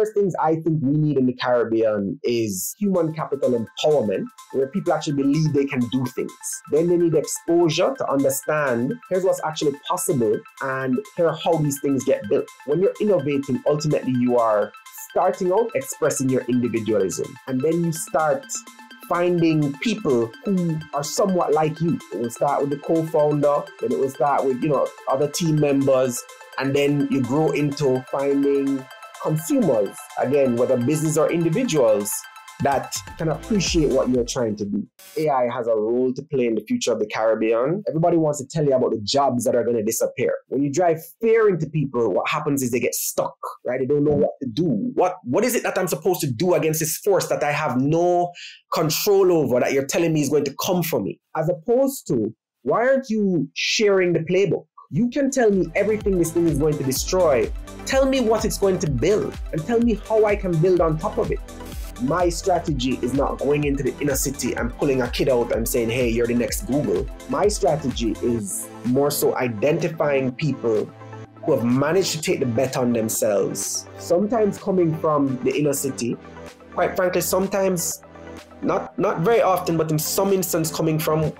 First things I think we need in the Caribbean is human capital empowerment, where people actually believe they can do things. Then they need exposure to understand here's what's actually possible and here are how these things get built. When you're innovating, ultimately you are starting out expressing your individualism. And then you start finding people who are somewhat like you. It will start with the co-founder, then it will start with, you know, other team members, and then you grow into finding consumers, again, whether business or individuals, that can appreciate what you're trying to do. AI has a role to play in the future of the Caribbean. Everybody wants to tell you about the jobs that are going to disappear. When you drive fear into people, what happens is they get stuck, right? They don't know what to do. What what is it that I'm supposed to do against this force that I have no control over that you're telling me is going to come for me? As opposed to, why aren't you sharing the playbook? You can tell me everything this thing is going to destroy. Tell me what it's going to build and tell me how I can build on top of it my strategy is not going into the inner city and pulling a kid out and saying, hey, you're the next Google. My strategy is more so identifying people who have managed to take the bet on themselves, sometimes coming from the inner city, quite frankly, sometimes not not very often, but in some instances coming from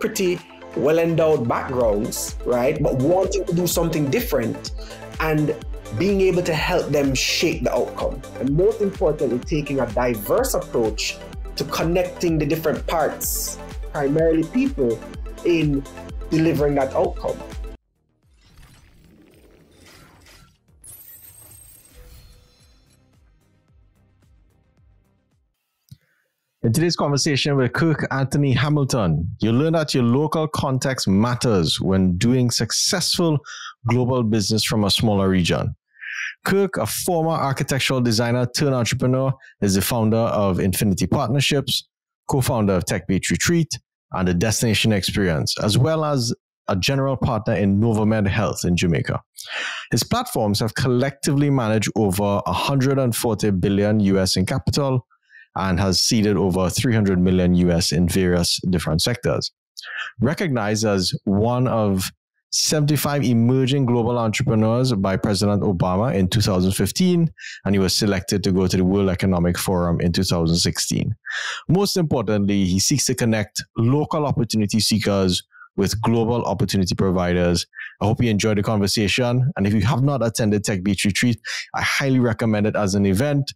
pretty well endowed backgrounds, right? But wanting to do something different and being able to help them shape the outcome. And most importantly, taking a diverse approach to connecting the different parts, primarily people, in delivering that outcome. In today's conversation with Kirk Anthony Hamilton, you learn that your local context matters when doing successful global business from a smaller region. Kirk, a former architectural designer turned entrepreneur, is the founder of Infiniti Partnerships, co founder of Tech Beach Retreat, and the Destination Experience, as well as a general partner in Novamed Health in Jamaica. His platforms have collectively managed over 140 billion US in capital and has seeded over 300 million US in various different sectors. Recognized as one of 75 emerging global entrepreneurs by President Obama in 2015, and he was selected to go to the World Economic Forum in 2016. Most importantly, he seeks to connect local opportunity seekers with global opportunity providers. I hope you enjoyed the conversation. And if you have not attended Tech Beach Retreat, I highly recommend it as an event.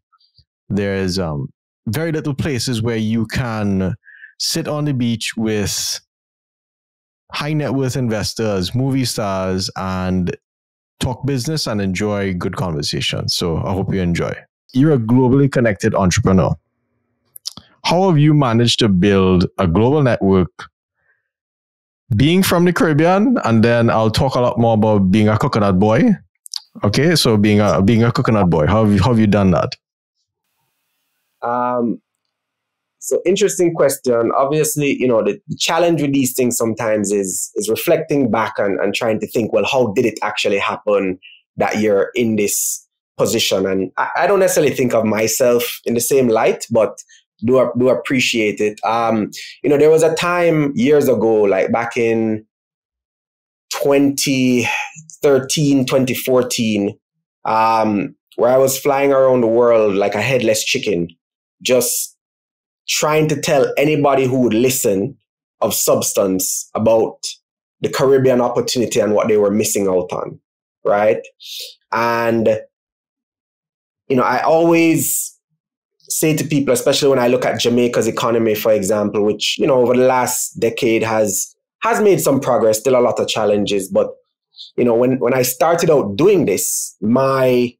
There's um, very little places where you can sit on the beach with high net worth investors, movie stars, and talk business and enjoy good conversation. So I hope you enjoy. You're a globally connected entrepreneur. How have you managed to build a global network being from the Caribbean? And then I'll talk a lot more about being a coconut boy. Okay, so being a being a coconut boy, how have you, how have you done that? Um, so interesting question. Obviously, you know, the, the, challenge with these things sometimes is is reflecting back and, and trying to think, well, how did it actually happen that you're in this position? And I, I don't necessarily think of myself in the same light, but do do appreciate it. Um, you know, there was a time years ago, like back in 2013, 2014, um, where I was flying around the world like a headless chicken, just trying to tell anybody who would listen of substance about the Caribbean opportunity and what they were missing out on, right? And, you know, I always say to people, especially when I look at Jamaica's economy, for example, which, you know, over the last decade has has made some progress, still a lot of challenges. But, you know, when, when I started out doing this, my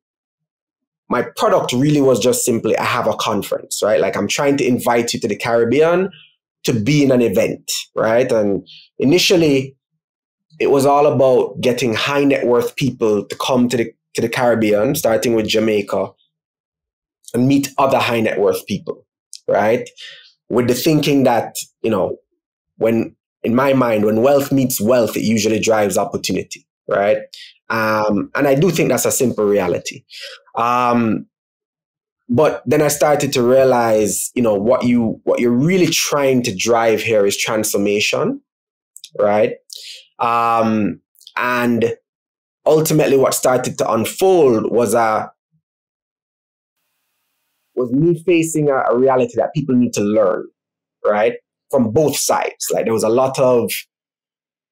my product really was just simply I have a conference, right? Like I'm trying to invite you to the Caribbean to be in an event, right? And initially, it was all about getting high net worth people to come to the to the Caribbean, starting with Jamaica, and meet other high net worth people, right? With the thinking that you know, when in my mind, when wealth meets wealth, it usually drives opportunity, right? Um, and I do think that's a simple reality. Um, but then I started to realize, you know, what you what you're really trying to drive here is transformation, right? Um, and ultimately, what started to unfold was a was me facing a, a reality that people need to learn, right? From both sides. Like there was a lot of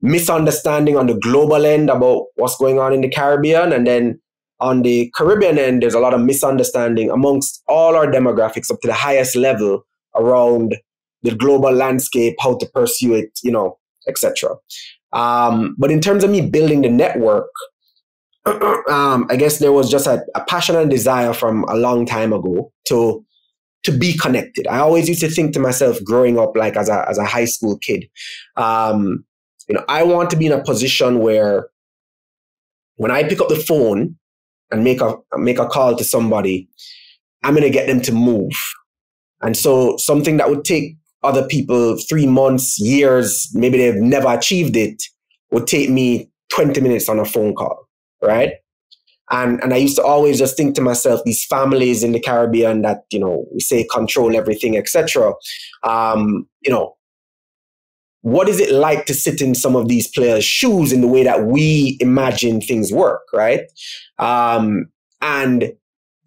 misunderstanding on the global end about what's going on in the Caribbean. And then on the Caribbean end, there's a lot of misunderstanding amongst all our demographics up to the highest level around the global landscape, how to pursue it, you know, etc. Um, but in terms of me building the network, um, I guess there was just a, a passion and desire from a long time ago to to be connected. I always used to think to myself growing up, like as a as a high school kid, um, you know, I want to be in a position where when I pick up the phone and make a make a call to somebody, I'm gonna get them to move. And so something that would take other people three months, years, maybe they've never achieved it, would take me 20 minutes on a phone call, right? And and I used to always just think to myself, these families in the Caribbean that you know we say control everything, etc. Um, you know, what is it like to sit in some of these players' shoes in the way that we imagine things work, right? Um, and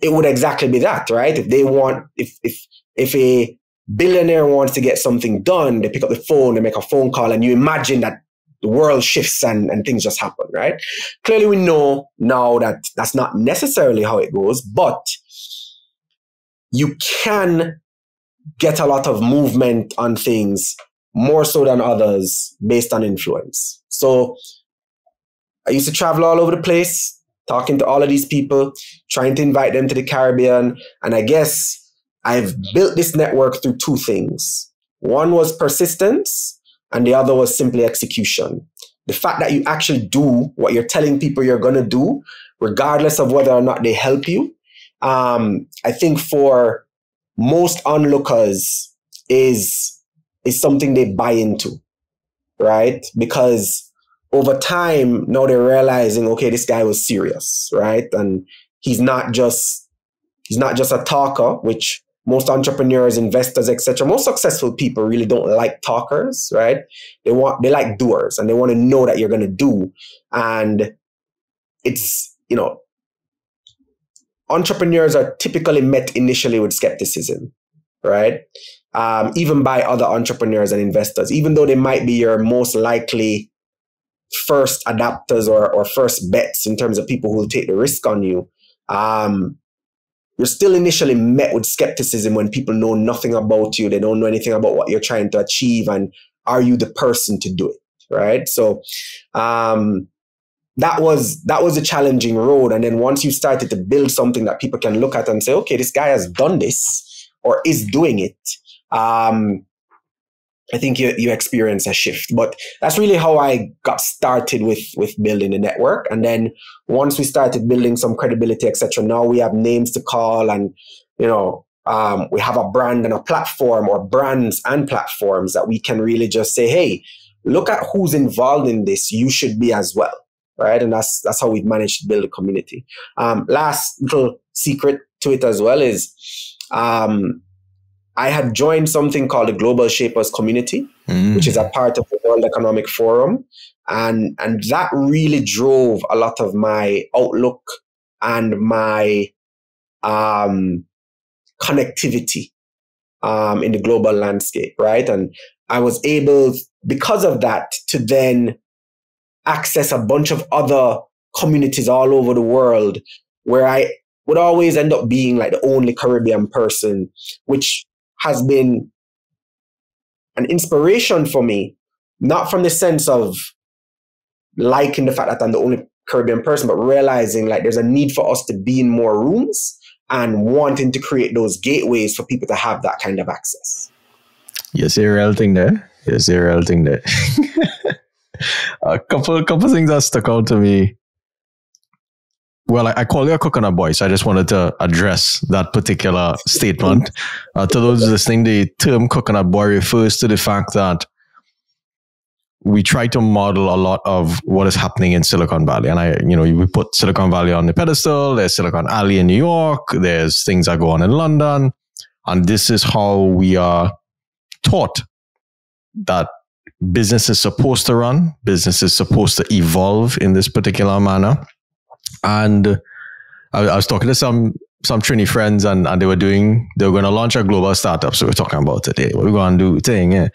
it would exactly be that, right? If they want, if if if a billionaire wants to get something done, they pick up the phone, they make a phone call, and you imagine that the world shifts and, and things just happen, right? Clearly, we know now that that's not necessarily how it goes, but you can get a lot of movement on things more so than others based on influence. So I used to travel all over the place, talking to all of these people, trying to invite them to the Caribbean. And I guess I've built this network through two things. One was persistence, and the other was simply execution. The fact that you actually do what you're telling people you're going to do, regardless of whether or not they help you, um, I think for most onlookers is is something they buy into, right? Because over time, now they're realizing, okay, this guy was serious, right? And he's not just he's not just a talker, which most entrepreneurs, investors, etc. Most successful people really don't like talkers, right? They want they like doers and they want to know that you're going to do. And it's, you know, entrepreneurs are typically met initially with skepticism, right? Um, even by other entrepreneurs and investors, even though they might be your most likely first adapters or, or first bets in terms of people who will take the risk on you. Um, you're still initially met with skepticism when people know nothing about you. They don't know anything about what you're trying to achieve. And are you the person to do it? Right. So, um, that was that was a challenging road and then once you started to build something that people can look at and say okay this guy has done this or is doing it um, I think you, you experience a shift. But that's really how I got started with with building the network. And then once we started building some credibility, etc., now we have names to call and you know um, we have a brand and a platform or brands and platforms that we can really just say, hey, look at who's involved in this. You should be as well. Right. And that's that's how we've managed to build a community. Um, last little secret to it as well is um, I had joined something called the Global Shapers Community, mm. which is a part of the World Economic Forum. And, and that really drove a lot of my outlook and my um, connectivity um, in the global landscape, right? And I was able, because of that, to then access a bunch of other communities all over the world where I would always end up being like the only Caribbean person, which has been an inspiration for me, not from the sense of liking the fact that I'm the only Caribbean person, but realizing like there's a need for us to be in more rooms and wanting to create those gateways for people to have that kind of access. Yes, you're real thing there. Yes, you're real thing there. a couple couple things that stuck out to me well, I, I, call you a coconut boy, so I just wanted to address that particular statement. Uh, to those listening, the term coconut boy refers to the fact that we try to model a lot of what is happening in Silicon Valley. And I, you know, we put Silicon Valley on the pedestal. There's Silicon Alley in New York. There's things that go on in London. And this is how we are taught that business is supposed to run, business is supposed to evolve in this particular manner. And I, I was talking to some some Trini friends and, and they were doing, they were going to launch a global startup. So we're talking about today. What we're going to do thing, yeah.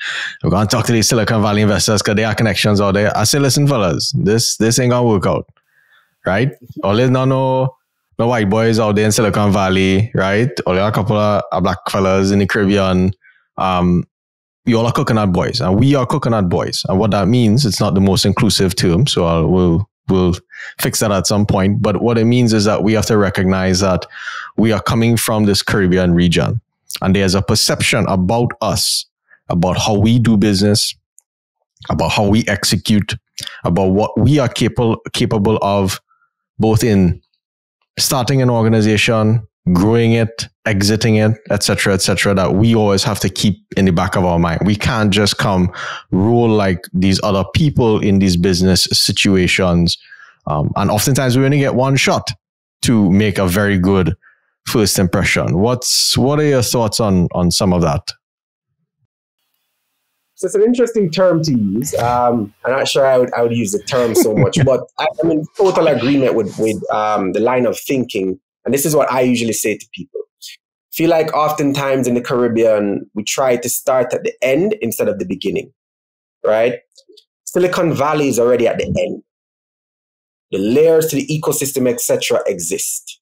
We're going to talk to these Silicon Valley investors because they have connections out there. I say, listen, fellas, this, this ain't to work out. Right? All there's no, no, no white boys out there in Silicon Valley, right? Only a couple of black fellas in the Caribbean. Um, we all are coconut boys and we are coconut boys. And what that means, it's not the most inclusive term. So I'll, we'll, we'll fix that at some point. But what it means is that we have to recognize that we are coming from this Caribbean region and there's a perception about us, about how we do business, about how we execute, about what we are capable, capable of, both in starting an organization, growing it, exiting it, etc., etc., that we always have to keep in the back of our mind. We can't just come rule like these other people in these business situations. Um, and oftentimes we only get one shot to make a very good first impression. What's what are your thoughts on on some of that? So it's an interesting term to use. Um, I'm not sure I would, I would use the term so much, but I, am in total agreement with, with um, the line of thinking. And this is what I usually say to people. feel like oftentimes in the Caribbean, we try to start at the end instead of the beginning, right? Silicon Valley is already at the end. The layers to the ecosystem, etc., exist.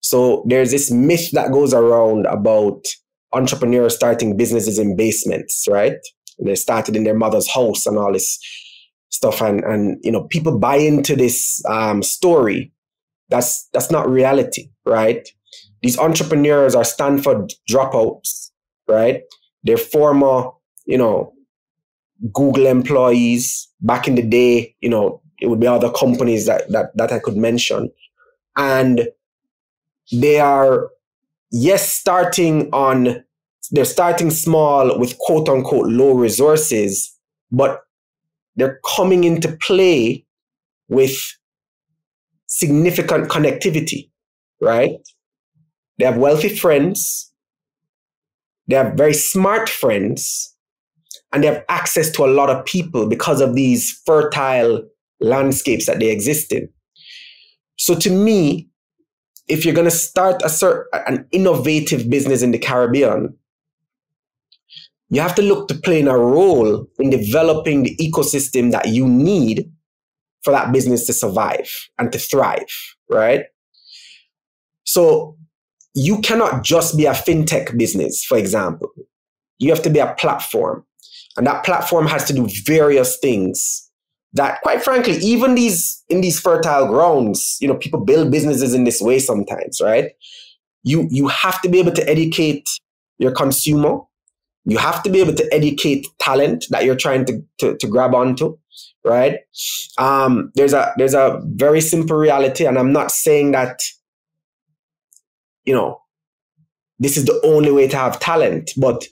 So there's this myth that goes around about entrepreneurs starting businesses in basements, right? they started in their mother's house and all this stuff and and you know people buy into this um, story that's that's not reality right these entrepreneurs are stanford dropouts right they're former you know google employees back in the day you know it would be other companies that that, that i could mention and they are yes starting on they're starting small with quote unquote low resources, but they're coming into play with significant connectivity, right? They have wealthy friends, they have very smart friends, and they have access to a lot of people because of these fertile landscapes that they exist in. So to me, if you're going to start a certain, an innovative business in the Caribbean, you have to look to playing a role in developing the ecosystem that you need for that business to survive and to thrive, right? So you cannot just be a fintech business, for example. You have to be a platform. And that platform has to do various things that quite frankly, even these in these fertile grounds, you know, people build businesses in this way sometimes, right? You you have to be able to educate your consumer you have to be able to educate talent that you're trying to, to, to grab onto, right? Um, there's a there's a very simple reality, and I'm not saying that, you know, this is the only way to have talent, but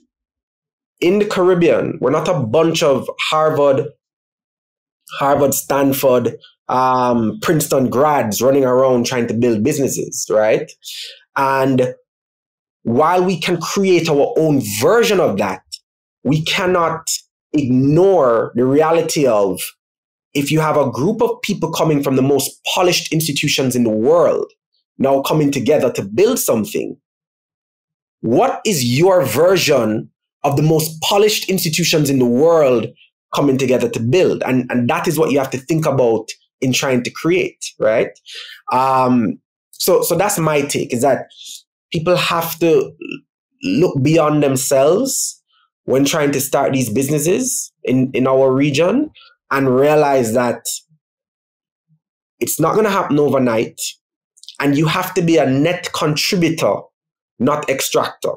in the Caribbean, we're not a bunch of Harvard, Harvard, Stanford, um, Princeton grads running around trying to build businesses, right? And while we can create our own version of that, we cannot ignore the reality of if you have a group of people coming from the most polished institutions in the world now coming together to build something, what is your version of the most polished institutions in the world coming together to build? And, and that is what you have to think about in trying to create, right? Um, so, so that's my take is that people have to look beyond themselves when trying to start these businesses in, in our region and realize that it's not going to happen overnight. And you have to be a net contributor, not extractor.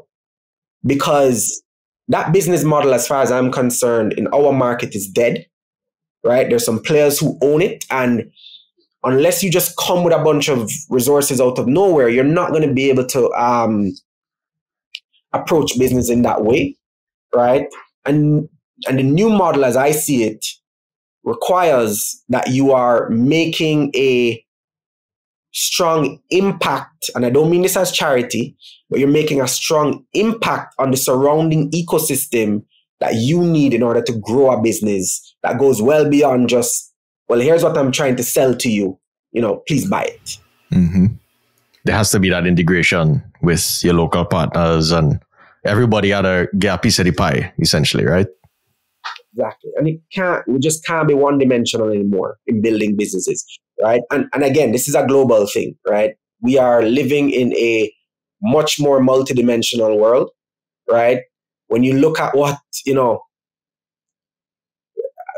Because that business model, as far as I'm concerned, in our market is dead, right? There's some players who own it. And unless you just come with a bunch of resources out of nowhere, you're not going to be able to um, approach business in that way, right? And and the new model, as I see it, requires that you are making a strong impact, and I don't mean this as charity, but you're making a strong impact on the surrounding ecosystem that you need in order to grow a business that goes well beyond just well, here's what I'm trying to sell to you. You know, please buy it. Mm-hmm. there has to be that integration with your local partners and everybody had to get a piece of the pie, essentially, right? Exactly. And it can't, we just can't be one dimensional anymore in building businesses, right? And, and again, this is a global thing, right? We are living in a much more multidimensional world, right? When you look at what, you know,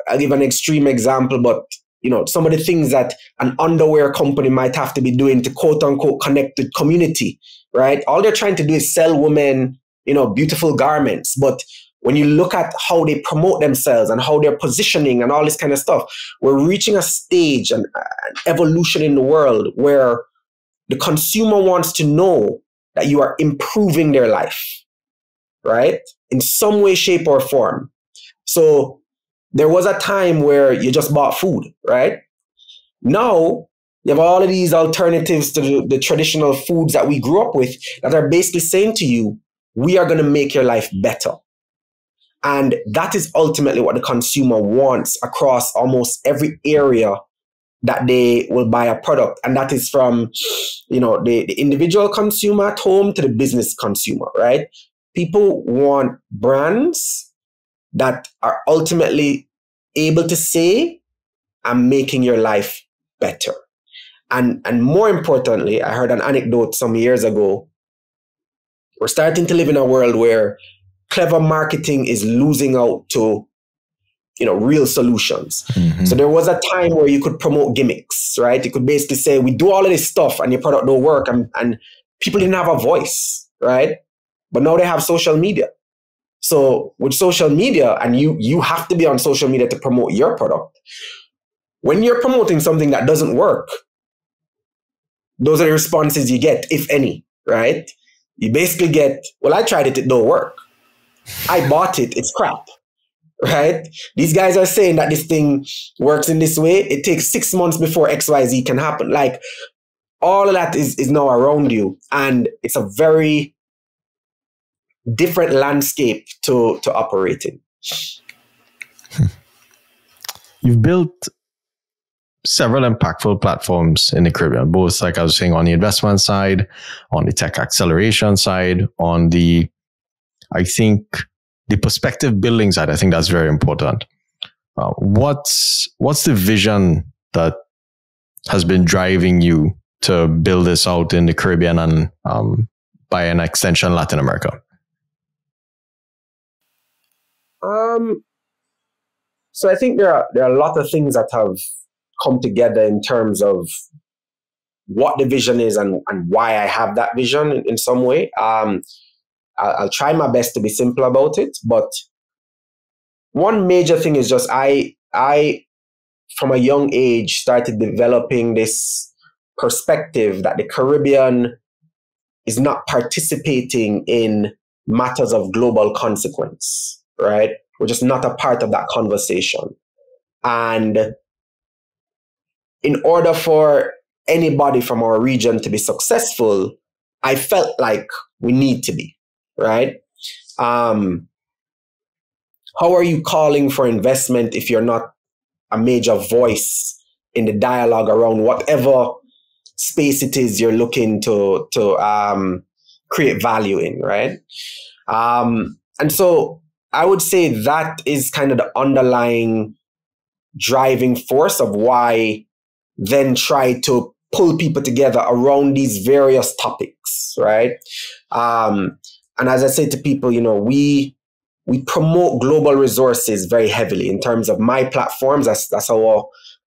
I'll give an extreme example, but you know, some of the things that an underwear company might have to be doing to quote unquote connect with community, right? All they're trying to do is sell women, you know, beautiful garments. But when you look at how they promote themselves and how they're positioning and all this kind of stuff, we're reaching a stage and an evolution in the world where the consumer wants to know that you are improving their life, right? In some way, shape, or form. So there was a time where you just bought food, right? Now you have all of these alternatives to the, the traditional foods that we grew up with that are basically saying to you, we are going to make your life better. And that is ultimately what the consumer wants across almost every area that they will buy a product. And that is from, you know, the, the individual consumer at home to the business consumer, right? People want brands that are ultimately able to say, I'm making your life better. And, and more importantly, I heard an anecdote some years ago. We're starting to live in a world where clever marketing is losing out to you know real solutions mm-hmm. so there was a time where you could promote gimmicks right you could basically say we do all of this stuff and your product don't work and, and people didn't have a voice right but now they have social media so with social media, and you you have to be on social media to promote your product. When you're promoting something that doesn't work, those are the responses you get, if any, right? You basically get, well, I tried it, it don't work. I bought it, it's crap. Right? These guys are saying that this thing works in this way. It takes six months before XYZ can happen. Like all of that is, is now around you. And it's a very different landscape to to operate in. You've built several impactful platforms in the Caribbean, both like I was saying on the investment side, on the tech acceleration side, on the I think the perspective building side. I think that's very important. Uh, what's what's the vision that has been driving you to build this out in the Caribbean and um, by an extension Latin America? Um, so I think there are there are a lot of things that have come together in terms of what the vision is and, and why I have that vision in, in some way. Um, I'll, I'll try my best to be simple about it, but one major thing is just I I from a young age started developing this perspective that the Caribbean is not participating in matters of global consequence right? We're just not a part of that conversation. And in order for anybody from our region to be successful, I felt like we need to be, right? Um, how are you calling for investment if you're not a major voice in the dialogue around whatever space it is you're looking to to um, create value in, right? Um, and so I would say that is kind of the underlying driving force of why then try to pull people together around these various topics, right? Um, and as I say to people, you know, we we promote global resources very heavily in terms of my platforms. That's that's our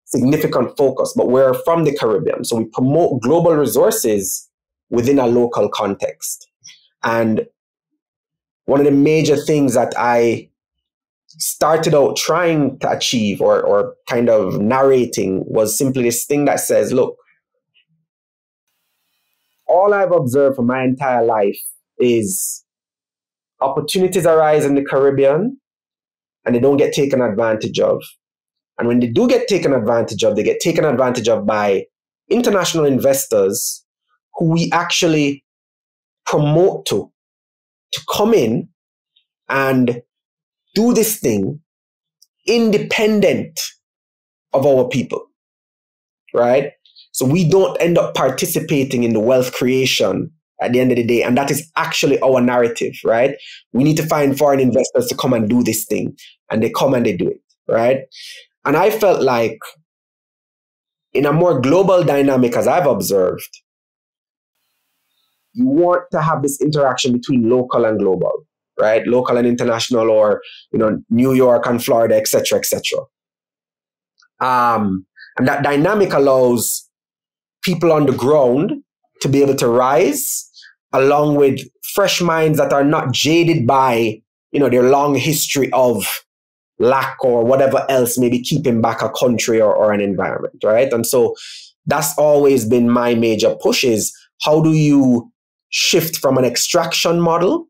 significant focus. But we're from the Caribbean, so we promote global resources within a local context. And one of the major things that I started out trying to achieve or, or kind of narrating was simply this thing that says, look, all I've observed for my entire life is opportunities arise in the Caribbean and they don't get taken advantage of. And when they do get taken advantage of, they get taken advantage of by international investors who we actually promote to to come in and do this thing independent of our people, right? So we don't end up participating in the wealth creation at the end of the day. And that is actually our narrative, right? We need to find foreign investors to come and do this thing. And they come and they do it, right? And I felt like in a more global dynamic, as I've observed, you want to have this interaction between local and global, right? Local and international, or you know, New York and Florida, etc., etc. Um, and that dynamic allows people on the ground to be able to rise along with fresh minds that are not jaded by you know their long history of lack or whatever else maybe keeping back a country or, or an environment right? And so that's always been my major push is how do you shift from an extraction model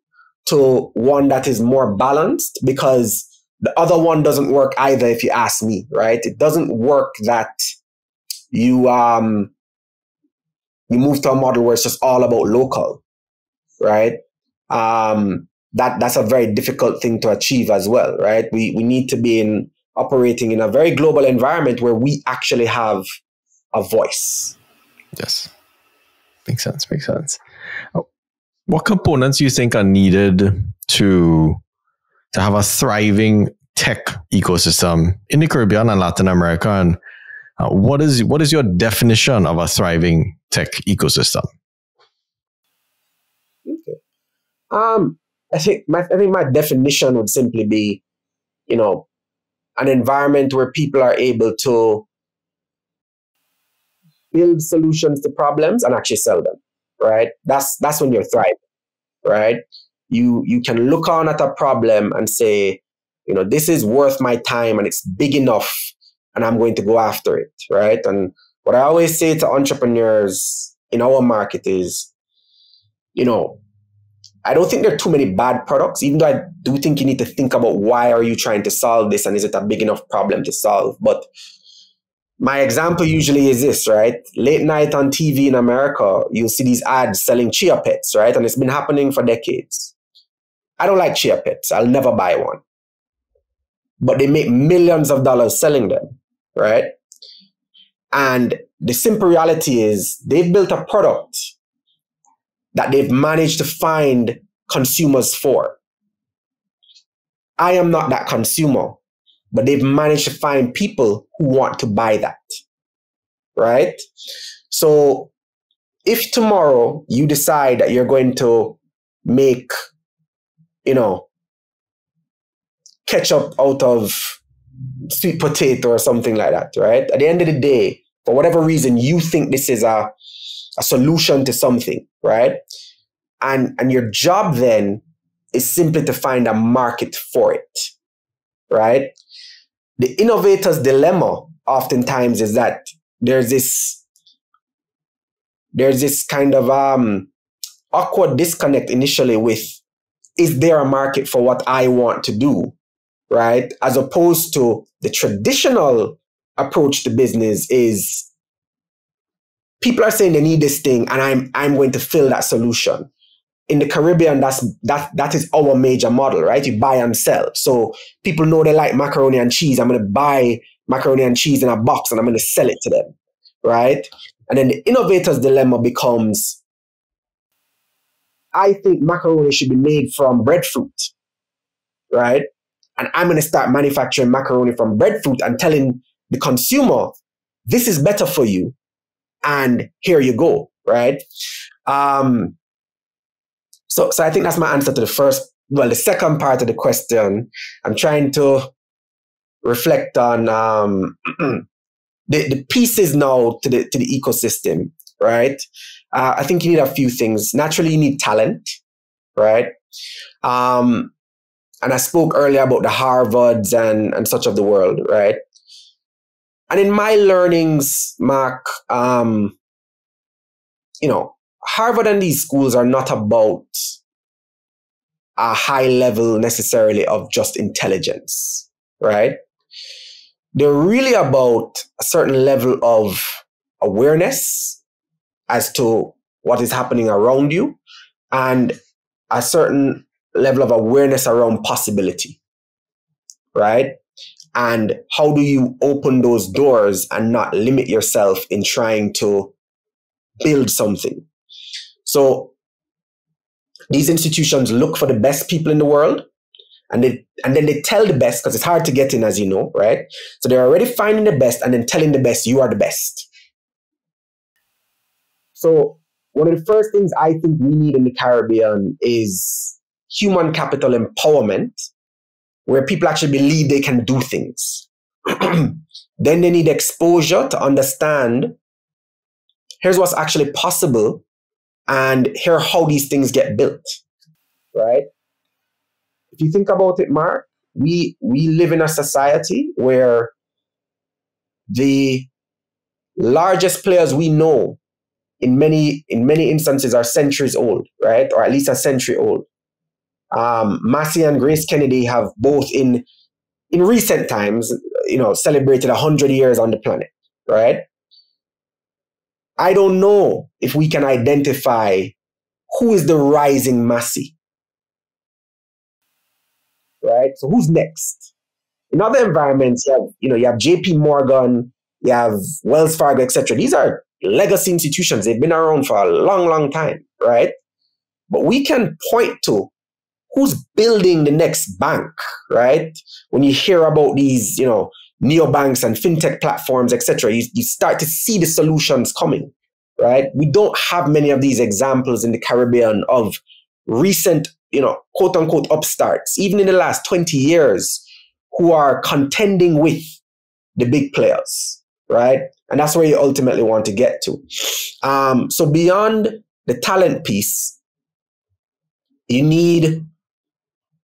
to one that is more balanced? Because the other one doesn't work either if you ask me right? It doesn't work that you um you move to a model where it's just all about local right? Um that that's a very difficult thing to achieve as well right? We we need to be in operating in a very global environment where we actually have a voice. Yes. Makes sense makes sense. What components do you think are needed to to have a thriving tech ecosystem in the Caribbean and Latin America? And uh, what is what is your definition of a thriving tech ecosystem? Okay, um, I think my I think my definition would simply be, you know, an environment where people are able to build solutions to problems and actually sell them right? That's that's when you're thriving, right? You you can look on at a problem and say, you know, this is worth my time and it's big enough and I'm going to go after it, right? And what I always say to entrepreneurs in our market is, you know, I don't think there are too many bad products, even though I do think you need to think about why are you trying to solve this and is it a big enough problem to solve? But my example usually is this, right? Late night on TV in America, you'll see these ads selling chia pets, right? And it's been happening for decades. I don't like chia pets. I'll never buy one. But they make millions of dollars selling them, right? And the simple reality is they've built a product that they've managed to find consumers for. I am not that consumer but they've managed to find people who want to buy that. Right? So if tomorrow you decide that you're going to make, you know, ketchup out of sweet potato or something like that, right? At the end of the day, for whatever reason, you think this is a, a solution to something, right? And and your job then is simply to find a market for it, right? the innovator's dilemma oftentimes is that there's this there's this kind of um, awkward disconnect initially with is there a market for what I want to do, right? As opposed to the traditional approach to business is people are saying they need this thing and I'm I'm going to fill that solution in the Caribbean, that's that that is our major model, right? You buy and sell. So people know they like macaroni and cheese. I'm gonna buy macaroni and cheese in a box and I'm gonna sell it to them, right? And then the innovator's dilemma becomes I think macaroni should be made from breadfruit, right? And I'm gonna start manufacturing macaroni from breadfruit and telling the consumer, this is better for you. And here you go, right? Um, so, so I think that's my answer to the first, well, the second part of the question. I'm trying to reflect on um, the, the pieces now to the, to the ecosystem, right? Uh, I think you need a few things. Naturally, you need talent, right? Um, and I spoke earlier about the Harvards and, and such of the world, right? And in my learnings, Mark, um, you know, Harvard and these schools are not about a high level necessarily of just intelligence, right? They're really about a certain level of awareness as to what is happening around you and a certain level of awareness around possibility, right? And how do you open those doors and not limit yourself in trying to build something? So these institutions look for the best people in the world and they and then they tell the best because it's hard to get in as you know right? So they're already finding the best and then telling the best you are the best. So one of the first things i think we need in the caribbean is human capital empowerment where people actually believe they can do things then they need exposure to understand here's what's actually possible and here how these things get built right if you think about it, Mark, we we live in a society where the largest players we know in many in many instances are centuries old, right? Or at least a century old. Um, Massy and Grace Kennedy have both in in recent times, you know, celebrated hundred years on the planet, right? I don't know if we can identify who is the rising Massy right? So who's next? In other environments, you have, you know, you have JP Morgan, you have Wells Fargo, etc. These are legacy institutions. They've been around for a long, long time, right? But we can point to who's building the next bank, right? When you hear about these, you know, neobanks and fintech platforms, etc., you, you start to see the solutions coming, right? We don't have many of these examples in the Caribbean of recent you know, quote unquote upstarts, even in the last 20 years, who are contending with the big players, right? And that's where you ultimately want to get to. Um, so beyond the talent piece, you need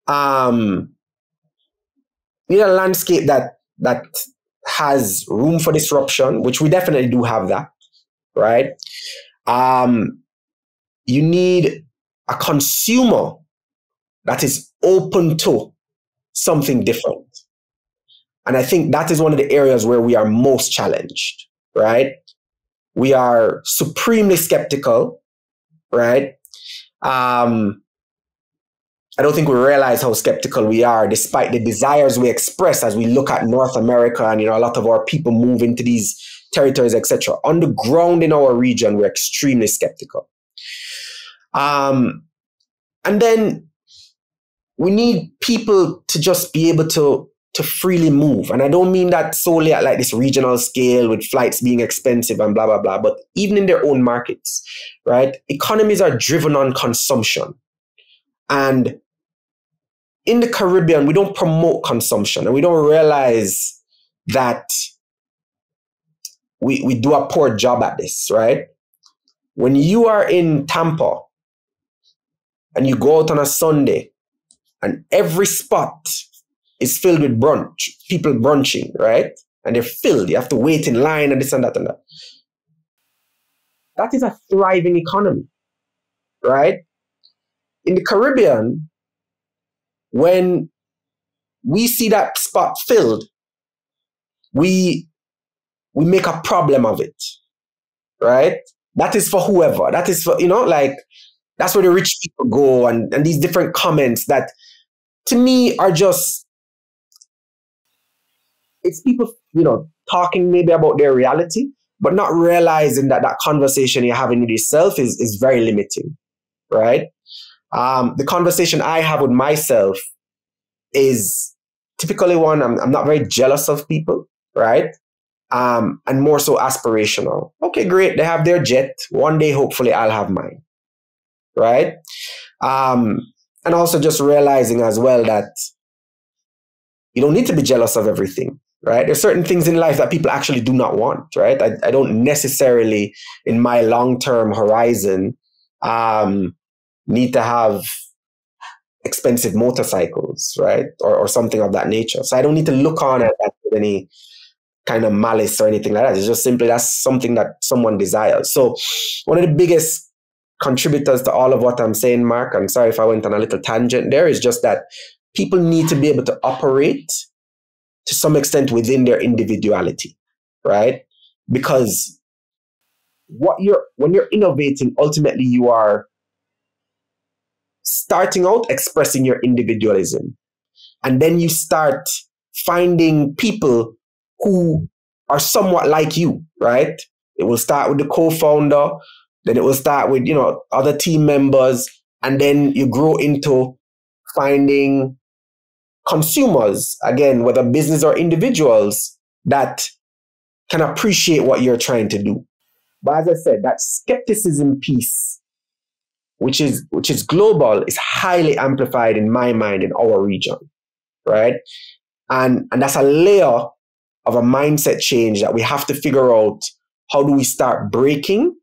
um, need a landscape that that has room for disruption, which we definitely do have that, right? Um, you need a consumer that is open to something different. And I think that is one of the areas where we are most challenged, right? We are supremely skeptical, right? Um, I don't think we realize how skeptical we are, despite the desires we express as we look at North America and you know a lot of our people move into these territories, etc. On the ground in our region, we're extremely skeptical. Um, and then we need people to just be able to to freely move. And I don't mean that solely at like this regional scale with flights being expensive and blah blah blah, but even in their own markets, right? Economies are driven on consumption. And in the Caribbean, we don't promote consumption and we don't realize that we, we do a poor job at this, right? When you are in Tampa and you go out on a Sunday and every spot is filled with brunch, people brunching, right? And they're filled. You have to wait in line and this and that and that. That is a thriving economy, right? In the Caribbean, when we see that spot filled, we we make a problem of it, right? That is for whoever. That is for you know, like that's where the rich people go, and and these different comments that to me are just it's people you know talking maybe about their reality but not realizing that that conversation you're having with yourself is is very limiting right um, the conversation i have with myself is typically one i'm, I'm not very jealous of people right? Um, and more so aspirational. Okay great. They have their jet. One day hopefully i'll have mine right? Um, and also just realizing as well that you don't need to be jealous of everything, right? There's certain things in life that people actually do not want, right? I, I don't necessarily, in my long term horizon, um, need to have expensive motorcycles, right? Or, or something of that nature. So I don't need to look on at that with any kind of malice or anything like that. It's just simply that's something that someone desires. So one of the biggest contributors to all of what I'm saying, Mark. I'm sorry if I went on a little tangent there. Is just that people need to be able to operate to some extent within their individuality, right? Because what you're when you're innovating, ultimately you are starting out expressing your individualism. And then you start finding people who are somewhat like you, right? It will start with the co-founder, then it will start with, you know, other team members, and then you grow into finding consumers, again, whether business or individuals, that can appreciate what you're trying to do. But as I said, that skepticism piece, which is which is global, is highly amplified in my mind in our region, right? And and that's a layer of a mindset change that we have to figure out how do we start breaking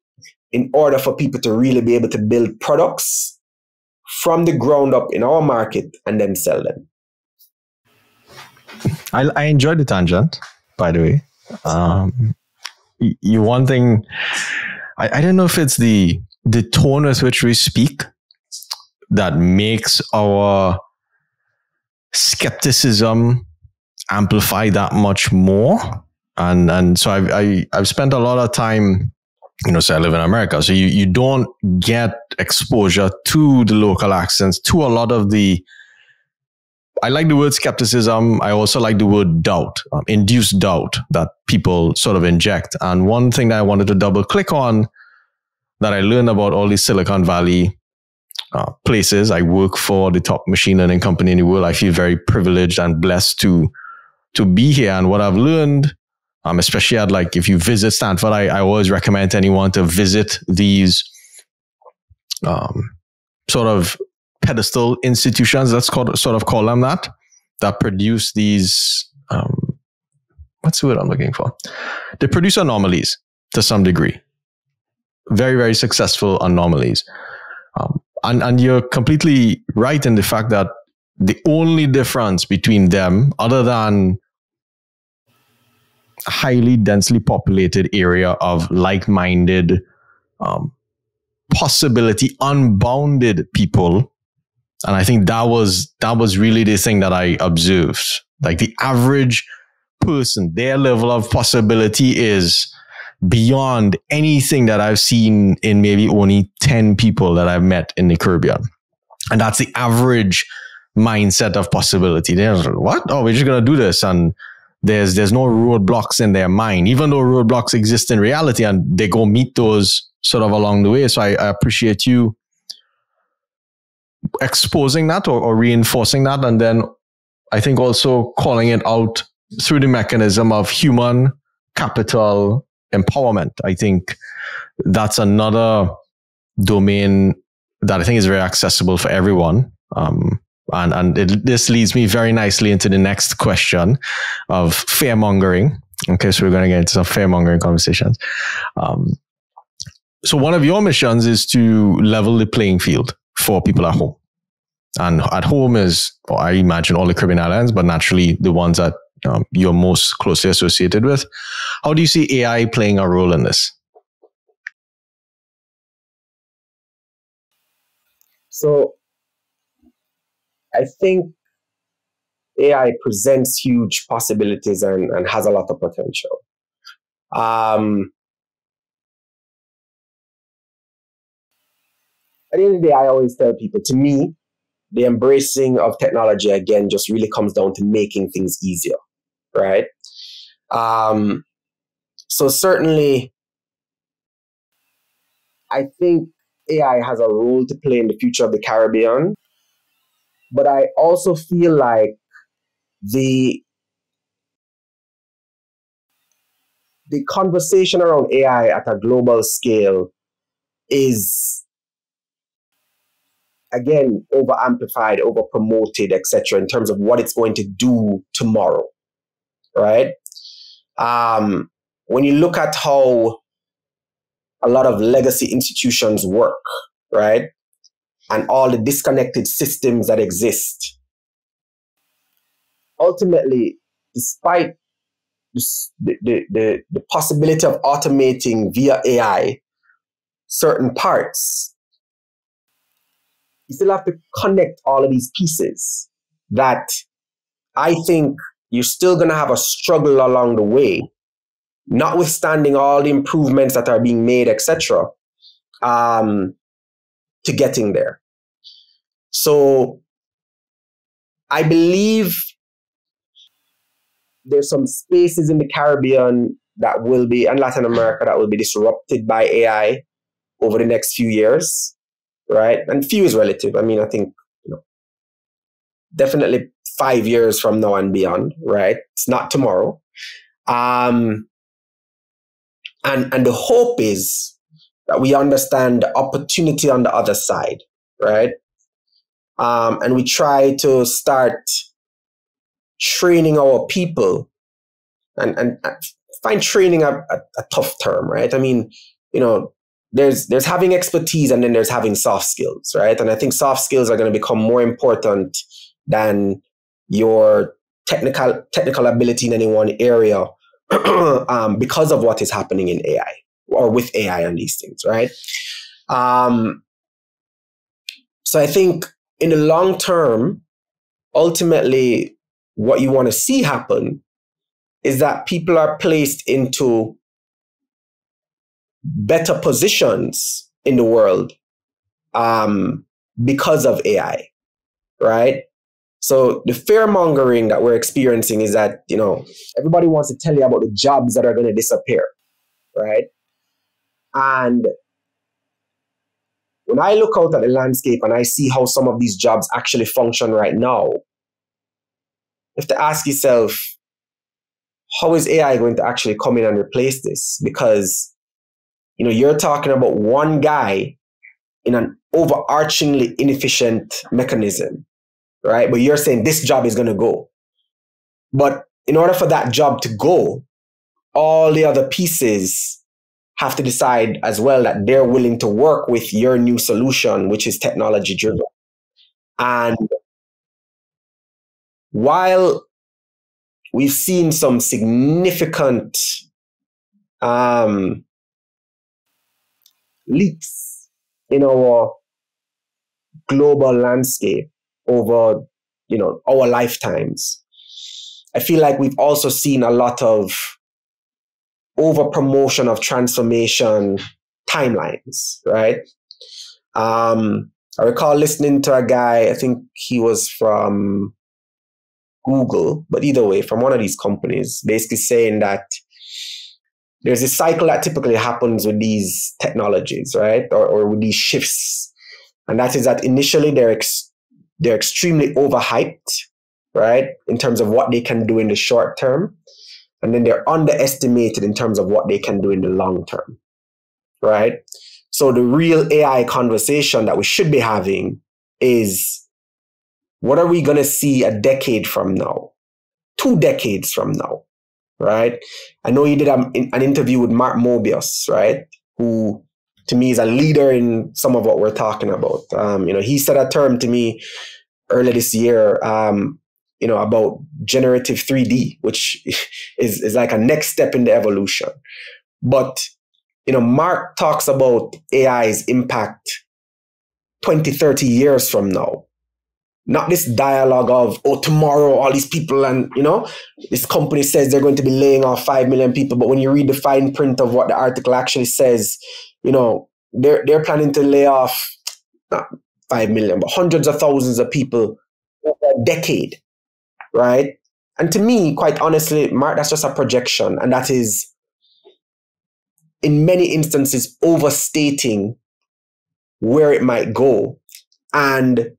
in order for people to really be able to build products from the ground up in our market and then sell them. I, I enjoyed the tangent, by the way. Um, you one thing, I, I don't know if it's the the tone with which we speak that makes our skepticism amplify that much more. And and so I've I, I've spent a lot of time, you know, say I live in America. So you, you don't get exposure to the local accents, to a lot of the I like the word skepticism. I also like the word doubt, um, induced doubt that people sort of inject. And one thing that I wanted to double click on that I learned about all these Silicon Valley uh, places. I work for the top machine learning company in the world. I feel very privileged and blessed to to be here. And what I've learned, um, especially at like if you visit Stanford, I, I always recommend anyone to visit these um, sort of pedestal institutions, let's call, sort of call them that, that produce these, um, what's the word I'm looking for? They produce anomalies to some degree. Very, very successful anomalies. Um, and, and you're completely right in the fact that the only difference between them, other than highly densely populated area of like-minded, um, possibility unbounded people and I think that was that was really the thing that I observed. Like the average person, their level of possibility is beyond anything that I've seen in maybe only 10 people that I've met in the Caribbean. And that's the average mindset of possibility. They're what? Oh, we're just gonna do this. And there's there's no roadblocks in their mind, even though roadblocks exist in reality and they go meet those sort of along the way. So I, I appreciate you exposing that or, or reinforcing that and then i think also calling it out through the mechanism of human capital empowerment. I think that's another domain that i think is very accessible for everyone. Um, and and it, this leads me very nicely into the next question of fear mongering okay so we're going to get into some fear mongering conversations. Um, so one of your missions is to level the playing field for people at home. And at home is, well, I imagine, all the Caribbean islands, but naturally the ones that um, you're most closely associated with. How do you see AI playing a role in this? So I think AI presents huge possibilities and, and has a lot of potential. Um, at the end of the day, I always tell people to me, the embracing of technology again just really comes down to making things easier, right? Um, so certainly, I think AI has a role to play in the future of the Caribbean, but I also feel like the the conversation around AI at a global scale is again over amplified, over promoted, etc., in terms of what it's going to do tomorrow, right? Um, when you look at how a lot of legacy institutions work, right, and all the disconnected systems that exist, ultimately, despite the, the, the, the possibility of automating via AI certain parts, you still have to connect all of these pieces that I think you're still going to have a struggle along the way, notwithstanding all the improvements that are being made, etc., um, to getting there. So I believe there's some spaces in the Caribbean that will be and Latin America that will be disrupted by AI over the next few years, right? And few is relative. I mean, I think you know, definitely five years from now and beyond, right? It's not tomorrow. Um, and and the hope is that we understand the opportunity on the other side, right? Um, and we try to start training our people and, and find training a, a, a tough term, right? I mean, you know, there's there's having expertise and then there's having soft skills, right? And I think soft skills are going to become more important than your technical technical ability in any one area um, because of what is happening in AI or with AI and these things, right? Um, so I think in the long term, ultimately, what you want to see happen is that people are placed into better positions in the world um, because of AI, right? So the fear mongering that we're experiencing is that, you know, everybody wants to tell you about the jobs that are going to disappear, right? And when I look out at the landscape and I see how some of these jobs actually function right now, you have to ask yourself, how is AI going to actually come in and replace this? Because, you know, you're talking about one guy in an overarchingly inefficient mechanism, right? But you're saying this job is going to go. But in order for that job to go, all the other pieces have to decide as well that they're willing to work with your new solution, which is technology driven. And while we've seen some significant um, leaps in our global landscape over you know our lifetimes i feel like we've also seen a lot of over promotion of transformation timelines, right? Um, I recall listening to a guy, I think he was from Google, but either way, from one of these companies, basically saying that there's a cycle that typically happens with these technologies, right? Or, or with these shifts. And that is that initially they're, ex- they're extremely overhyped, right? In terms of what they can do in the short term and then they're underestimated in terms of what they can do in the long term, right? So the real AI conversation that we should be having is what are we going to see a decade from now, two decades from now, right? I know you did um, a, an interview with Mark Mobius, right? Who to me is a leader in some of what we're talking about. Um, you know, he said a term to me earlier this year um, you know, about generative 3D, which is, is like a next step in the evolution. But, you know, Mark talks about AI's impact 20, 30 years from now. Not this dialogue of, oh, tomorrow all these people and, you know, this company says they're going to be laying off 5 million people. But when you read the fine print of what the article actually says, you know, they're, they're planning to lay off not 5 million, but hundreds of thousands of people a decade right? And to me, quite honestly, Mark, that's just a projection. And that is, in many instances, overstating where it might go. And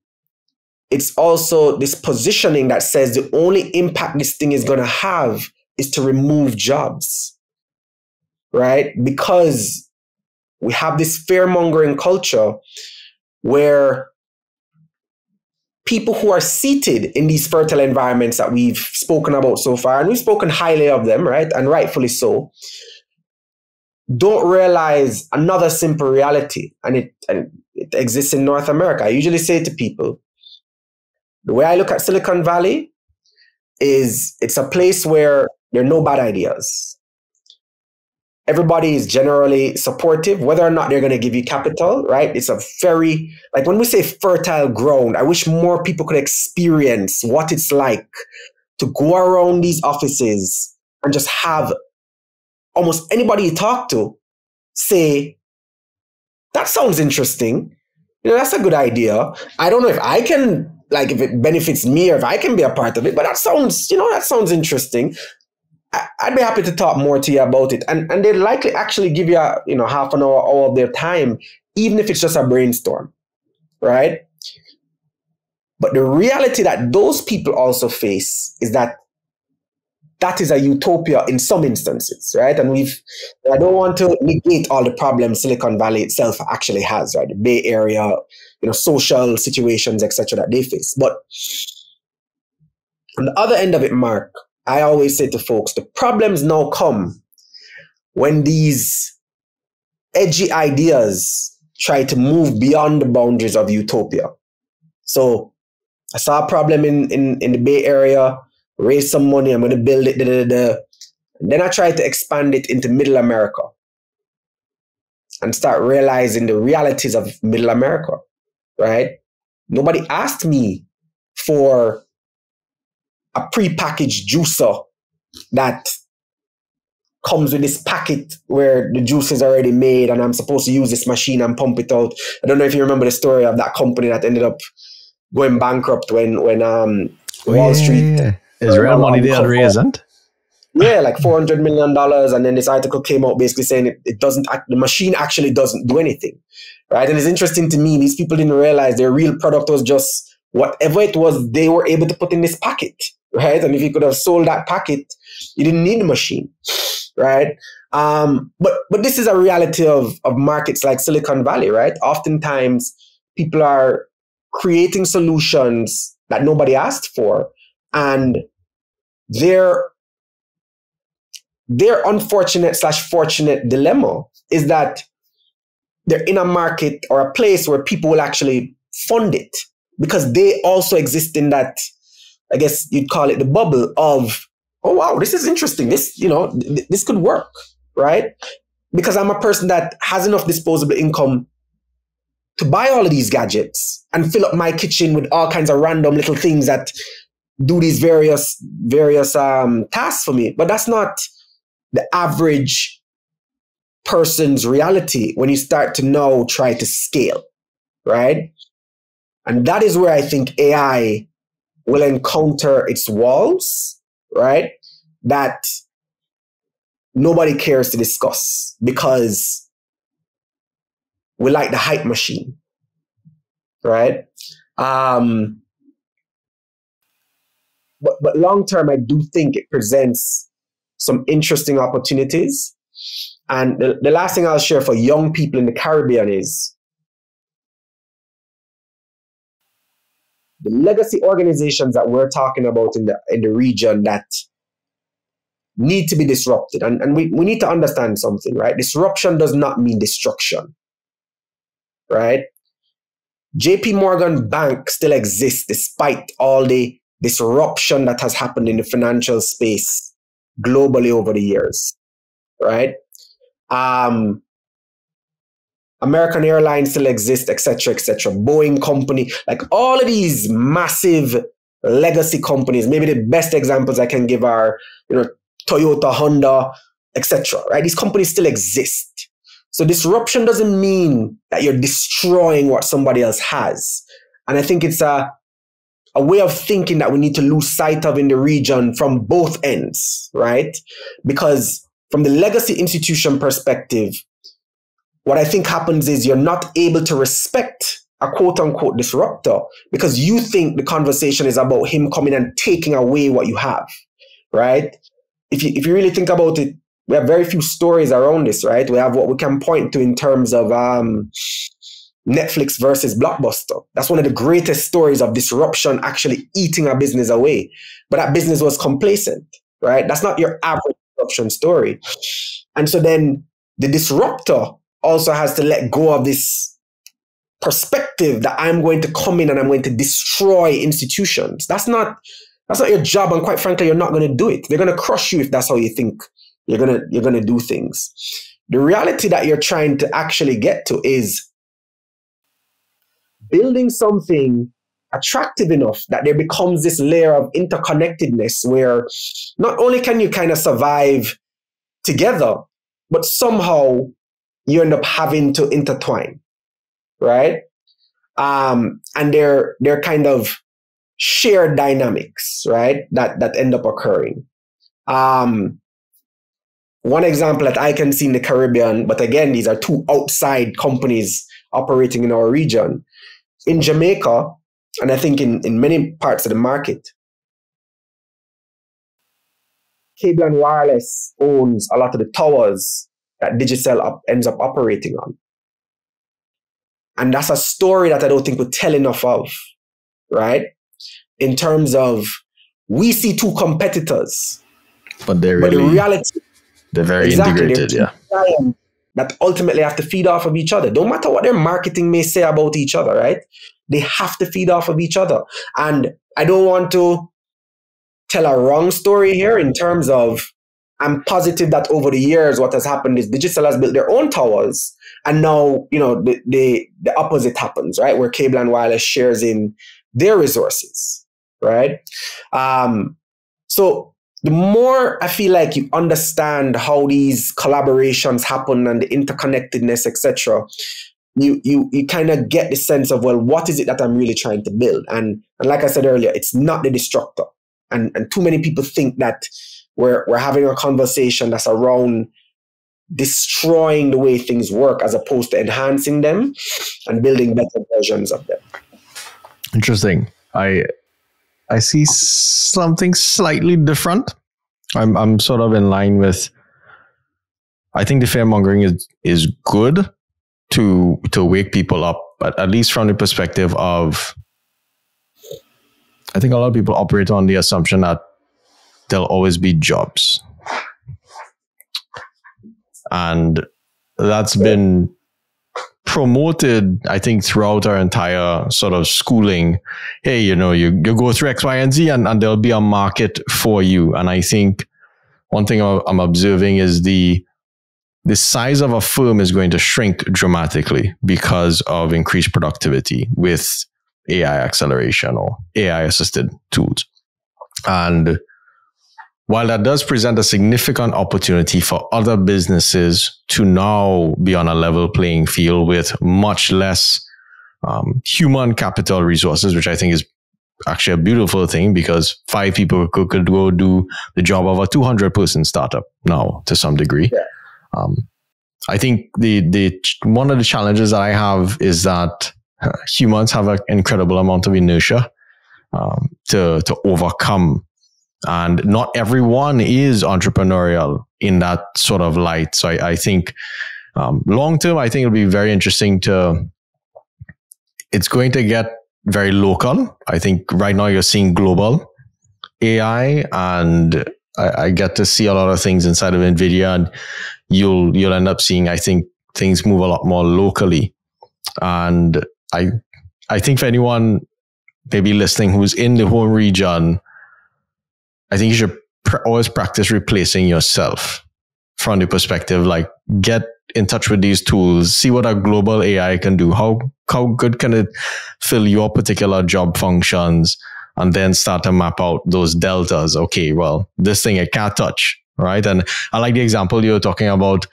it's also this positioning that says the only impact this thing is going to have is to remove jobs, right? Because we have this fear mongering culture where people who are seated in these fertile environments that we've spoken about so far, and we've spoken highly of them, right? And rightfully so, don't realize another simple reality. And it, and it exists in North America. I usually say to people, the way I look at Silicon Valley is it's a place where there are no bad ideas everybody is generally supportive, whether or not they're going to give you capital, right? It's a very, like when we say fertile ground, I wish more people could experience what it's like to go around these offices and just have almost anybody you talk to say, that sounds interesting. You know, that's a good idea. I don't know if I can like if it benefits me or if I can be a part of it. But that sounds, you know, that sounds interesting. I, would be happy to talk more to you about it, and and they likely actually give you a, you know half an hour, hour of their time, even if it's just a brainstorm, right? But the reality that those people also face is that that is a utopia in some instances, right? And we've, I don't want to negate all the problems Silicon Valley itself actually has, right? The Bay Area, you know, social situations, etc., that they face. But on the other end of it, Mark, I always say to folks, the problems now come when these edgy ideas try to move beyond the boundaries of utopia. So I saw a problem in, in, in the Bay Area raise some money, I'm going to build it. Da, da, da. Then I tried to expand it into Middle America and start realizing the realities of Middle America, right? Nobody asked me for a prepackaged juicer that comes with this packet where the juice is already made and I'm supposed to use this machine and pump it out. I don't know if you remember the story of that company that ended up going bankrupt when when um Wall yeah, Street yeah. Israel money they had raised, Yeah, like four hundred million dollars, and then this article came out basically saying it, it doesn't. Act, the machine actually doesn't do anything, right? And it's interesting to me. These people didn't realize their real product was just whatever it was they were able to put in this packet, right? And if you could have sold that packet, you didn't need the machine, right? Um, but but this is a reality of of markets like Silicon Valley, right? Oftentimes people are creating solutions that nobody asked for and their their unfortunate slash fortunate dilemma is that they're in a market or a place where people will actually fund it because they also exist in that i guess you'd call it the bubble of oh wow this is interesting this you know th- this could work right because i'm a person that has enough disposable income to buy all of these gadgets and fill up my kitchen with all kinds of random little things that do these various various um, tasks for me. But that's not the average person's reality when you start to now try to scale, right? And that is where I think AI will encounter its walls, right? That nobody cares to discuss because we like the hype machine, right? Um, but but long term, I do think it presents some interesting opportunities. And the, the last thing I'll share for young people in the Caribbean is the legacy organizations that we're talking about in the in the region that need to be disrupted. And, and we, we need to understand something, right? Disruption does not mean destruction. Right? JP Morgan Bank still exists despite all the disruption that has happened in the financial space globally over the years, right? Um, American Airlines still exists, etc., etc. Boeing company, like all of these massive legacy companies. Maybe the best examples I can give are, you know, Toyota, Honda, etc. Right? These companies still exist. So disruption doesn't mean that you're destroying what somebody else has. And I think it's a a way of thinking that we need to lose sight of in the region from both ends, right? Because from the legacy institution perspective, what I think happens is you're not able to respect a quote unquote disruptor because you think the conversation is about him coming and taking away what you have, right? If you, if you really think about it, we have very few stories around this, right? We have what we can point to in terms of um, Netflix versus Blockbuster. That's one of the greatest stories of disruption actually eating a business away. But that business was complacent, right? That's not your average disruption story. And so then the disruptor also has to let go of this perspective that I'm going to come in and I'm going to destroy institutions. That's not that's not your job, and quite frankly, you're not going to do it. They're going to crush you if that's how you think you're gonna you're gonna do things. The reality that you're trying to actually get to is building something attractive enough that there becomes this layer of interconnectedness where not only can you kind of survive together, but somehow you end up having to intertwine, right? Um, and they're they're kind of shared dynamics, right? That that end up occurring. Um, one example that I can see in the Caribbean, but again, these are two outside companies operating in our region. In Jamaica, and I think in, in many parts of the market, Cable and Wireless owns a lot of the towers that Digicel up, ends up operating on. And that's a story that I don't think we tell enough of, right? In terms of we see two competitors, but they're really, but the reality, they're very exactly, integrated, they're yeah. That ultimately have to feed off of each other. Don't matter what their marketing may say about each other, right? They have to feed off of each other. And I don't want to tell a wrong story here in terms of I'm positive that over the years, what has happened is Digicel has built their own towers, and now you know the the, the opposite happens, right? Where cable and wireless shares in their resources, right? Um, so the more I feel like you understand how these collaborations happen and the interconnectedness, etc., you you you kind of get the sense of well, what is it that I'm really trying to build? And and like I said earlier, it's not the destructor. And and too many people think that we're we're having a conversation that's around destroying the way things work as opposed to enhancing them and building better versions of them. Interesting. I I see something slightly different. I'm I'm sort of in line with I think the fear mongering is is good to to wake people up, but at least from the perspective of I think a lot of people operate on the assumption that there'll always be jobs. And that's been promoted, I think, throughout our entire sort of schooling. Hey, you know, you, you go through X, Y, and Z, and, and there'll be a market for you. And I think one thing I'm observing is the the size of a firm is going to shrink dramatically because of increased productivity with AI acceleration or AI assisted tools. And while that does present a significant opportunity for other businesses to now be on a level playing field with much less um, human capital resources, which I think is actually a beautiful thing because five people could, could go do the job of a 200 person startup now to some degree. Yeah. Um, I think the, the, one of the challenges that I have is that humans have an incredible amount of inertia um, to, to overcome and not everyone is entrepreneurial in that sort of light. So I, I think um, long term, I think it'll be very interesting to. It's going to get very local. I think right now you're seeing global AI, and I, I get to see a lot of things inside of Nvidia, and you'll you'll end up seeing, I think, things move a lot more locally. And I I think for anyone maybe listening who's in the home region I think you should pr- always practice replacing yourself from the perspective like get in touch with these tools, see what a global AI can do. How how good can it fill your particular job functions, and then start to map out those deltas. Okay, well, this thing I can't touch, right? And I like the example you were talking about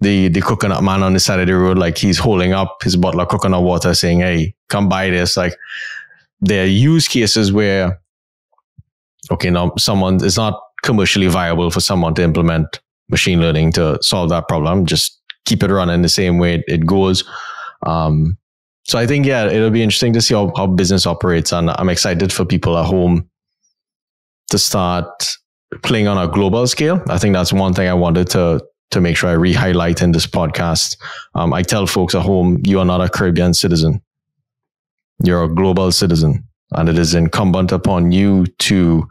the the coconut man on the side of the road, like he's holding up his bottle of coconut water, saying, "Hey, come buy this." Like there are use cases where okay, now someone is not commercially viable for someone to implement machine learning to solve that problem. Just keep it running the same way it goes. Um, so I think, yeah, it'll be interesting to see how, how business operates. And I'm excited for people at home to start playing on a global scale. I think that's one thing I wanted to to make sure I re-highlight in this podcast. Um, I tell folks at home, you are not a Caribbean citizen. You're a global citizen. And it is incumbent upon you to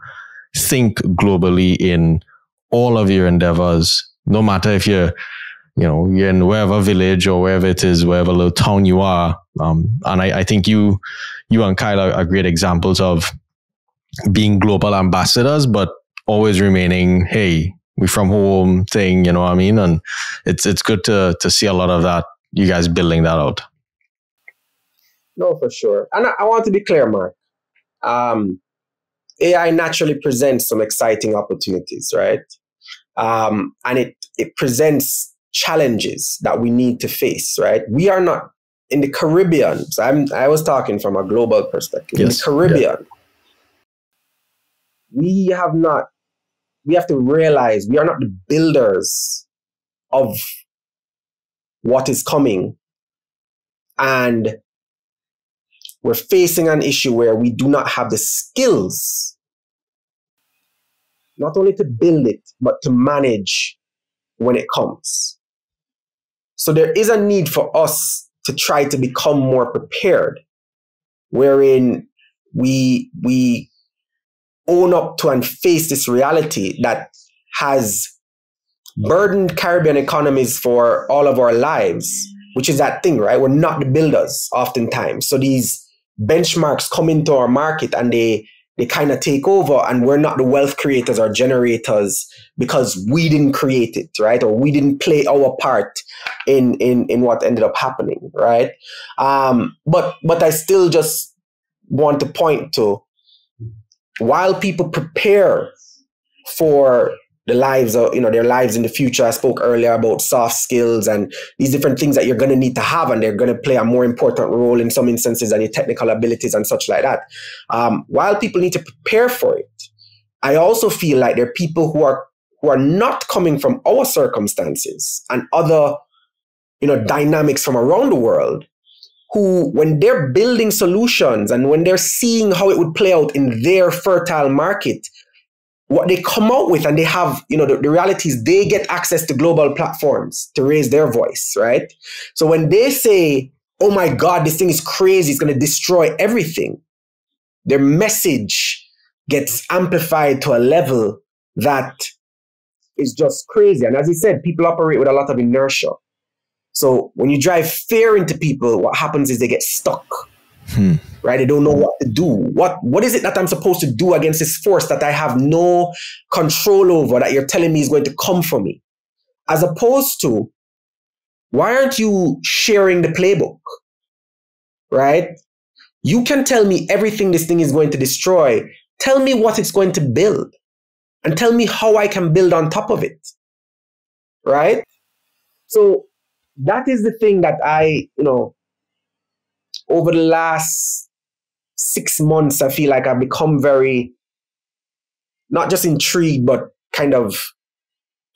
think globally in all of your endeavors, no matter if you're, you know, you're in wherever village or wherever it is, wherever little town you are. Um, and I, I, think you, you and Kyle are, are great examples of being global ambassadors, but always remaining, hey, we from home thing, you know what I mean? And it's it's good to to see a lot of that, you guys building that out. No, for sure. And I, I want to be clear, Mark um, AI naturally presents some exciting opportunities, right? Um, and it it presents challenges that we need to face, right? We are not in the Caribbean. So I'm I was talking from a global perspective. Yes. In the Caribbean, yeah. we have not, we have to realize we are not the builders of what is coming. And we're facing an issue where we do not have the skills, not only to build it, but to manage when it comes. So there is a need for us to try to become more prepared, wherein we we own up to and face this reality that has burdened Caribbean economies for all of our lives, which is that thing, right? We're not the builders oftentimes. So these benchmarks come into our market and they they kind of take over and we're not the wealth creators or generators because we didn't create it right? Or we didn't play our part in in in what ended up happening right? Um but but i still just want to point to while people prepare for the lives of you know their lives in the future. I spoke earlier about soft skills and these different things that you're going to need to have and they're going to play a more important role in some instances than your technical abilities and such like that. Um, while people need to prepare for it i also feel like there are people who are who are not coming from our circumstances and other you know dynamics from around the world who when they're building solutions and when they're seeing how it would play out in their fertile market what they come out with and they have you know the, the reality is they get access to global platforms to raise their voice right? So when they say oh my god this thing is crazy it's going to destroy everything their message gets amplified to a level that is just crazy. And as he said people operate with a lot of inertia. So when you drive fear into people what happens is they get stuck Hmm. Right? They don't know what to do. What what is it that I'm supposed to do against this force that I have no control over that you're telling me is going to come for me? As opposed to, why aren't you sharing the playbook? Right? You can tell me everything this thing is going to destroy. Tell me what it's going to build. And tell me how I can build on top of it. Right? So that is the thing that I, you know, over the last six months, I feel like I've become very, not just intrigued, but kind of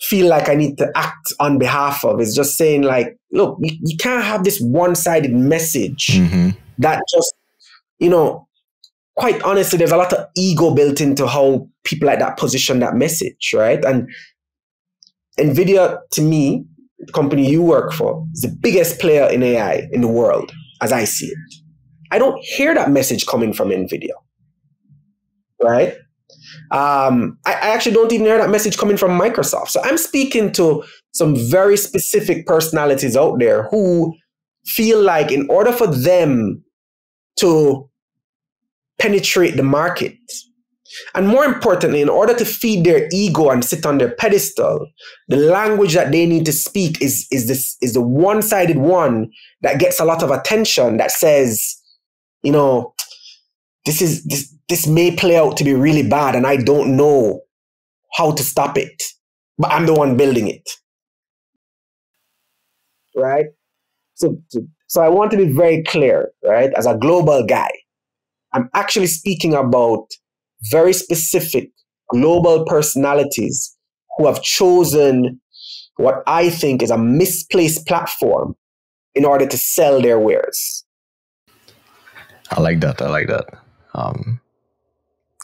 feel like I need to act on behalf of. It's just saying, like, look, you, you can't have this one sided message mm-hmm. that just, you know, quite honestly, there's a lot of ego built into how people like that position that message, right? And NVIDIA, to me, the company you work for, is the biggest player in AI in the world as I see it. I don't hear that message coming from NVIDIA. Right? Um, I, I actually don't even hear that message coming from Microsoft. So I'm speaking to some very specific personalities out there who feel like in order for them to penetrate the market, and more importantly, in order to feed their ego and sit on their pedestal, the language that they need to speak is, is this is the one-sided one that gets a lot of attention that says, you know, this is this this may play out to be really bad and I don't know how to stop it. But I'm the one building it. Right? So so I want to be very clear, right? As a global guy, I'm actually speaking about very specific global personalities who have chosen what I think is a misplaced platform in order to sell their wares. I like that. I like that. Um,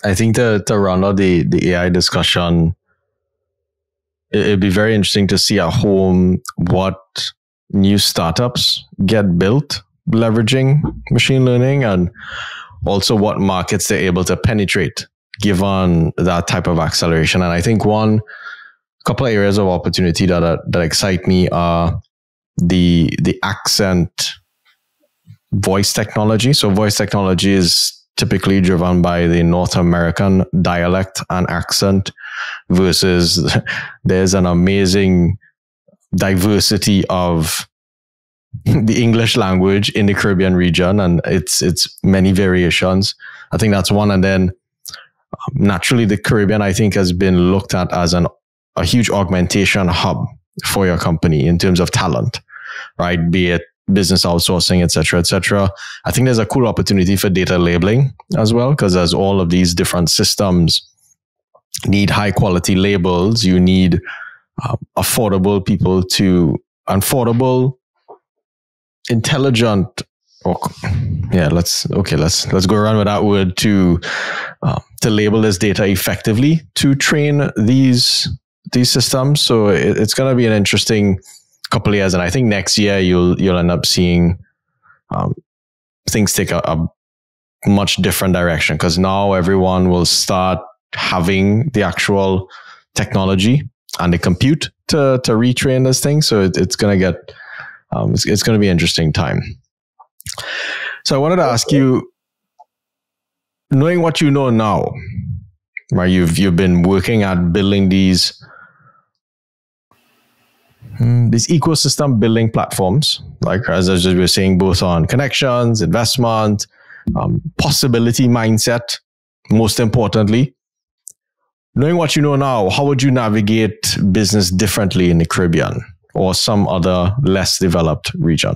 I think to, to run out the, the AI discussion, it, it'd be very interesting to see at home what new startups get built leveraging machine learning and also what markets they're able to penetrate given that type of acceleration. And I think one couple of areas of opportunity that uh, that excite me are the the accent voice technology. So voice technology is typically driven by the North American dialect and accent versus there's an amazing diversity of the English language in the Caribbean region and it's it's many variations. I think that's one and then um, naturally the Caribbean I think has been looked at as an a huge augmentation hub for your company in terms of talent right? Be it business outsourcing, etc., etc. I think there's a cool opportunity for data labeling as well, because as all of these different systems need high quality labels. You need uh, affordable people to affordable, intelligent. Or, yeah, let's okay. Let's let's go around with that word to uh, to label this data effectively to train these these systems. So it, it's going to be an interesting couple years, and I think next year you'll you'll end up seeing um, things take a, a much different direction because now everyone will start having the actual technology and the compute to to retrain this thing. So it, it's going to get um, it's, it's going to be an interesting time. So I wanted to ask you, knowing what you know now, right? You've you've been working at building these hmm, these ecosystem building platforms, like as we were saying, both on connections, investment, um, possibility mindset. Most importantly, knowing what you know now, how would you navigate business differently in the Caribbean or some other less developed region?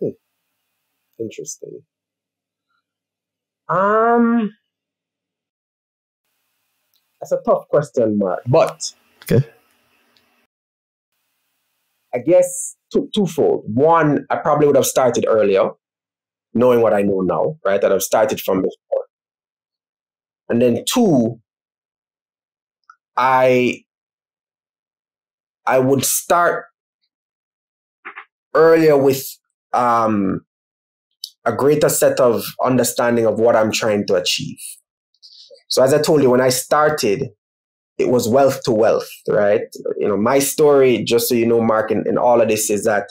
Hmm. Interesting. Um, that's a tough question, Mark. But okay. I guess two, twofold. One, I probably would have started earlier, knowing what I know now, right? That I've started from before. And then two, I I would start earlier with um, a greater set of understanding of what I'm trying to achieve. So as I told you, when I started, it was wealth to wealth, right? You know, my story, just so you know, Mark, in, in all of this is that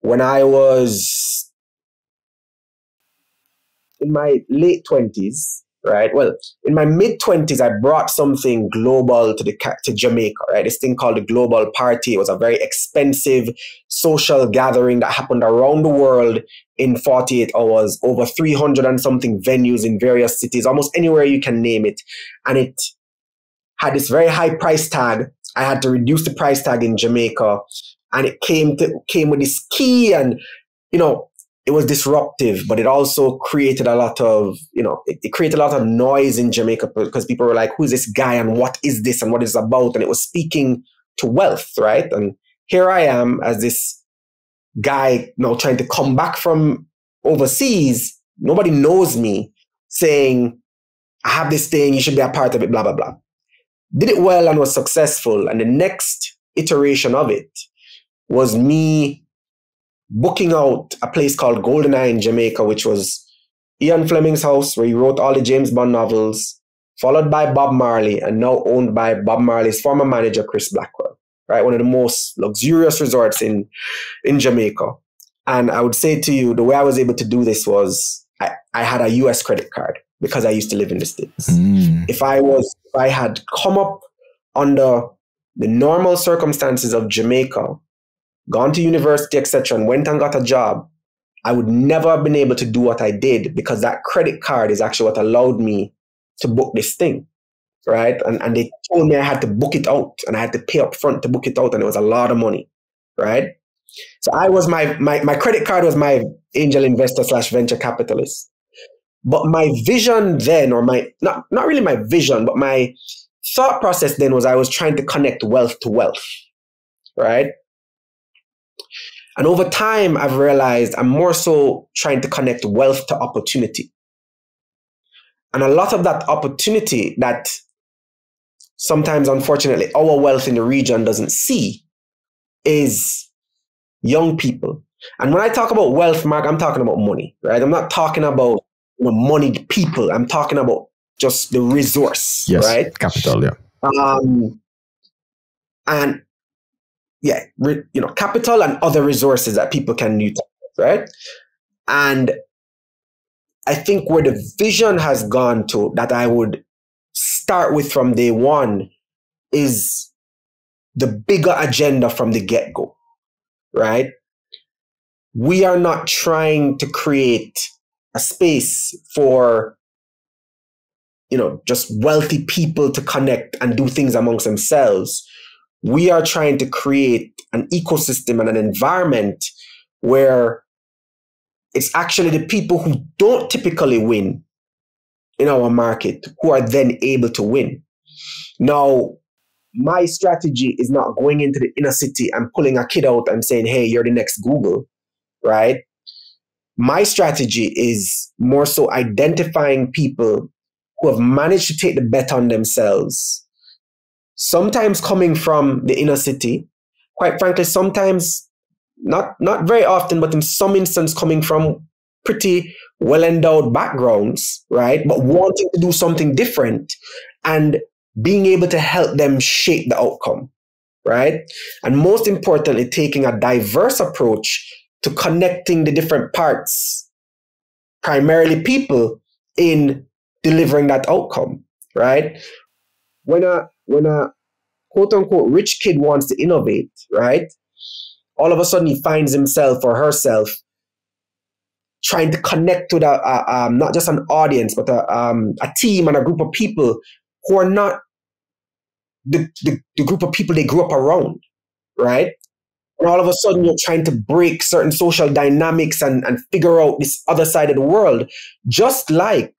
when I was in my late 20s, right? Well, in my mid 20s, I brought something global to the to Jamaica, right? This thing called the Global Party. It was a very expensive social gathering that happened around the world in 48 hours, over 300 and something venues in various cities, almost anywhere you can name it. And it had this very high price tag. I had to reduce the price tag in Jamaica. And it came to came with this key and you know it was disruptive, but it also created a lot of, you know, it, it, created a lot of noise in Jamaica because people were like, who's this guy and what is this and what is about? And it was speaking to wealth, right? And here I am as this guy, you know, trying to come back from overseas. Nobody knows me saying, I have this thing, you should be a part of it, blah, blah, blah. Did it well and was successful. And the next iteration of it was me booking out a place called Goldeneye in Jamaica, which was Ian Fleming's house, where he wrote all the James Bond novels, followed by Bob Marley, and now owned by Bob Marley's former manager, Chris Blackwell, right? One of the most luxurious resorts in, in Jamaica. And I would say to you, the way I was able to do this was I, I had a US credit card because I used to live in the States. Mm. If I was, if I had come up under the normal circumstances of Jamaica, gone to university, etc., and went and got a job, I would never have been able to do what I did because that credit card is actually what allowed me to book this thing. Right. And, and they told me I had to book it out and I had to pay up front to book it out. And it was a lot of money. Right. So I was my, my, my credit card was my angel investor slash venture capitalist. But my vision then, or my, not, not really my vision, but my thought process then was I was trying to connect wealth to wealth. Right. And over time, I've realized I'm more so trying to connect wealth to opportunity. And a lot of that opportunity that sometimes, unfortunately, our wealth in the region doesn't see is young people. And when I talk about wealth, Mark, I'm talking about money, right? I'm not talking about you know, money people. I'm talking about just the resource, yes, right? Capital, yeah. Um, and yeah, re, you know, capital and other resources that people can utilize, right? And I think where the vision has gone to that I would start with from day one is the bigger agenda from the get go, right? We are not trying to create a space for you know just wealthy people to connect and do things amongst themselves we are trying to create an ecosystem and an environment where it's actually the people who don't typically win in our market who are then able to win. Now, my strategy is not going into the inner city and pulling a kid out and saying, hey, you're the next Google, right? My strategy is more so identifying people who have managed to take the bet on themselves, sometimes coming from the inner city, quite frankly, sometimes not not very often, but in some instance coming from pretty well endowed backgrounds, right? But wanting to do something different and being able to help them shape the outcome, right? And most importantly, taking a diverse approach to connecting the different parts, primarily people, in delivering that outcome, right? When a when a quote unquote rich kid wants to innovate, right? All of a sudden he finds himself or herself trying to connect with a, a um, not just an audience, but a, um, a team and a group of people who are not the, the, the group of people they grew up around, right? And all of a sudden you're trying to break certain social dynamics and, and figure out this other side of the world, just like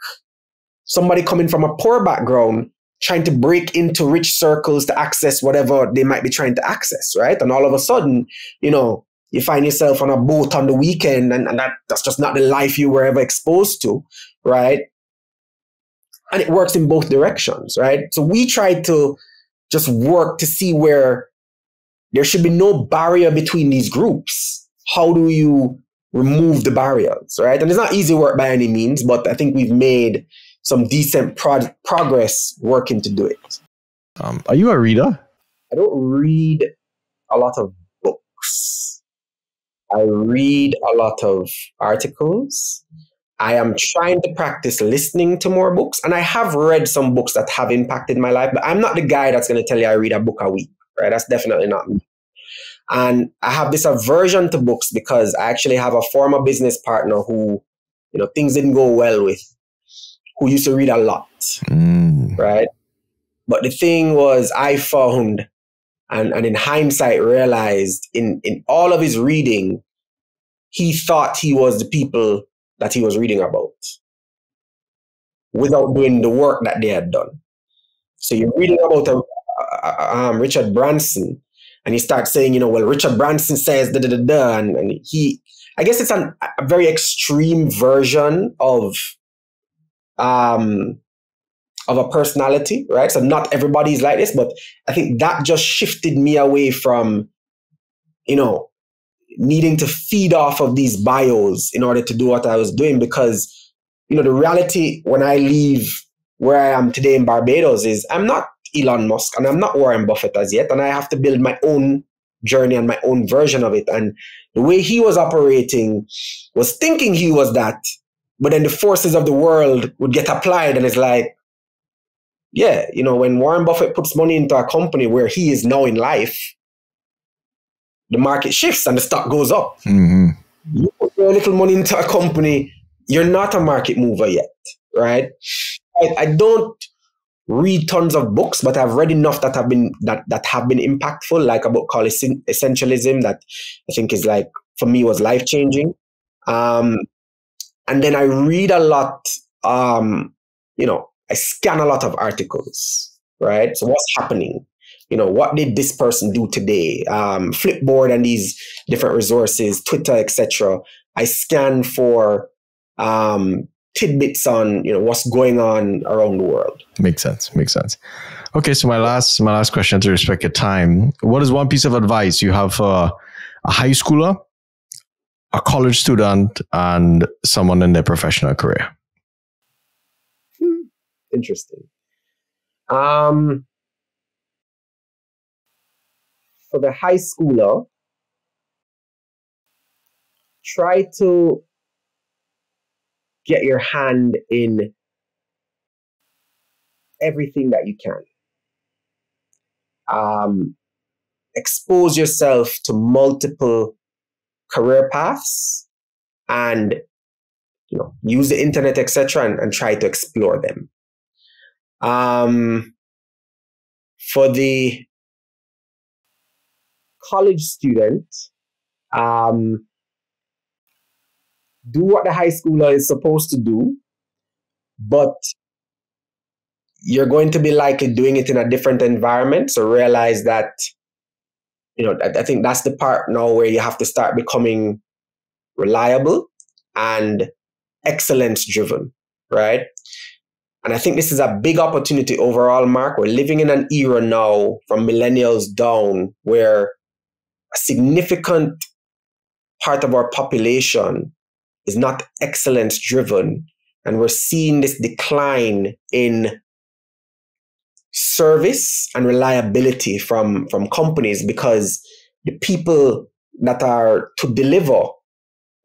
somebody coming from a poor background trying to break into rich circles to access whatever they might be trying to access, right? And all of a sudden, you know, you find yourself on a boat on the weekend and, and that, that's just not the life you were ever exposed to, right? And it works in both directions, right? So we try to just work to see where there should be no barrier between these groups. How do you remove the barriers, right? And it's not easy work by any means, but I think we've made some decent pro- progress working to do it. Um, are you a reader? I don't read a lot of books. I read a lot of articles. I am trying to practice listening to more books, and I have read some books that have impacted my life, but I'm not the guy that's going to tell you I read a book a week, right? That's definitely not me. And I have this aversion to books because I actually have a former business partner who, you know, things didn't go well with, who used to read a lot, mm. right? But the thing was, I found, and, and in hindsight, realized in, in all of his reading, he thought he was the people that he was reading about without doing the work that they had done. So you're reading about a, a, um, Richard Branson, and he starts saying, you know, well, Richard Branson says da da da da, and, and he, I guess it's an, a very extreme version of, um, of a personality, right? So not everybody's like this, but I think that just shifted me away from, you know, needing to feed off of these bios in order to do what I was doing because, you know, the reality when I leave where I am today in Barbados is I'm not Elon Musk and I'm not Warren Buffett as yet, and I have to build my own journey and my own version of it. And the way he was operating was thinking he was that, but then the forces of the world would get applied, and it's like, yeah, you know, when Warren Buffett puts money into a company where he is now in life, the market shifts and the stock goes up. Mm-hmm. You put your little money into a company, you're not a market mover yet, right? I, I don't read tons of books, but I've read enough that have been that that have been impactful, like a book called Essentialism that I think is like for me was life changing. Um, and then I read a lot. Um, you know, I scan a lot of articles, right? So what's happening? you know, what did this person do today? Um, Flipboard and these different resources, Twitter, etc. I scan for um, tidbits on you know what's going on around the world. Makes sense. Makes sense. Okay, so my last my last question to respect your time. What is one piece of advice you have for a high schooler, a college student, and someone in their professional career? Hmm. Interesting. Um, for the high schooler, try to get your hand in everything that you can. Um, expose yourself to multiple career paths and you know use the internet etc and, and, try to explore them um, for the college student um, do what the high schooler is supposed to do, but you're going to be likely doing it in a different environment. So realize that, you know, I, I think that's the part now where you have to start becoming reliable and excellence driven, right? And I think this is a big opportunity overall, Mark. We're living in an era now from millennials down where a significant part of our population is not excellence driven. And we're seeing this decline in service and reliability from, from companies because the people that are to deliver,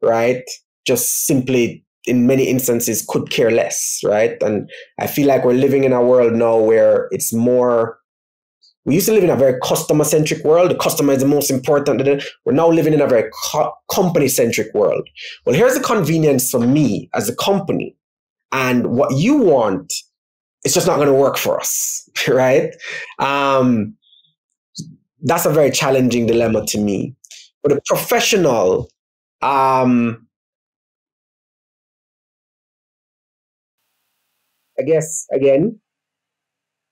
right, just simply in many instances could care less, right? And I feel like we're living in a world now where it's more. We used to live in a very customer centric world. The customer is the most important. We're now living in a very co- company centric world. Well, here's the convenience for me as a company. And what you want, it's just not going to work for us, right? Um, that's a very challenging dilemma to me. But a professional, um, I guess again,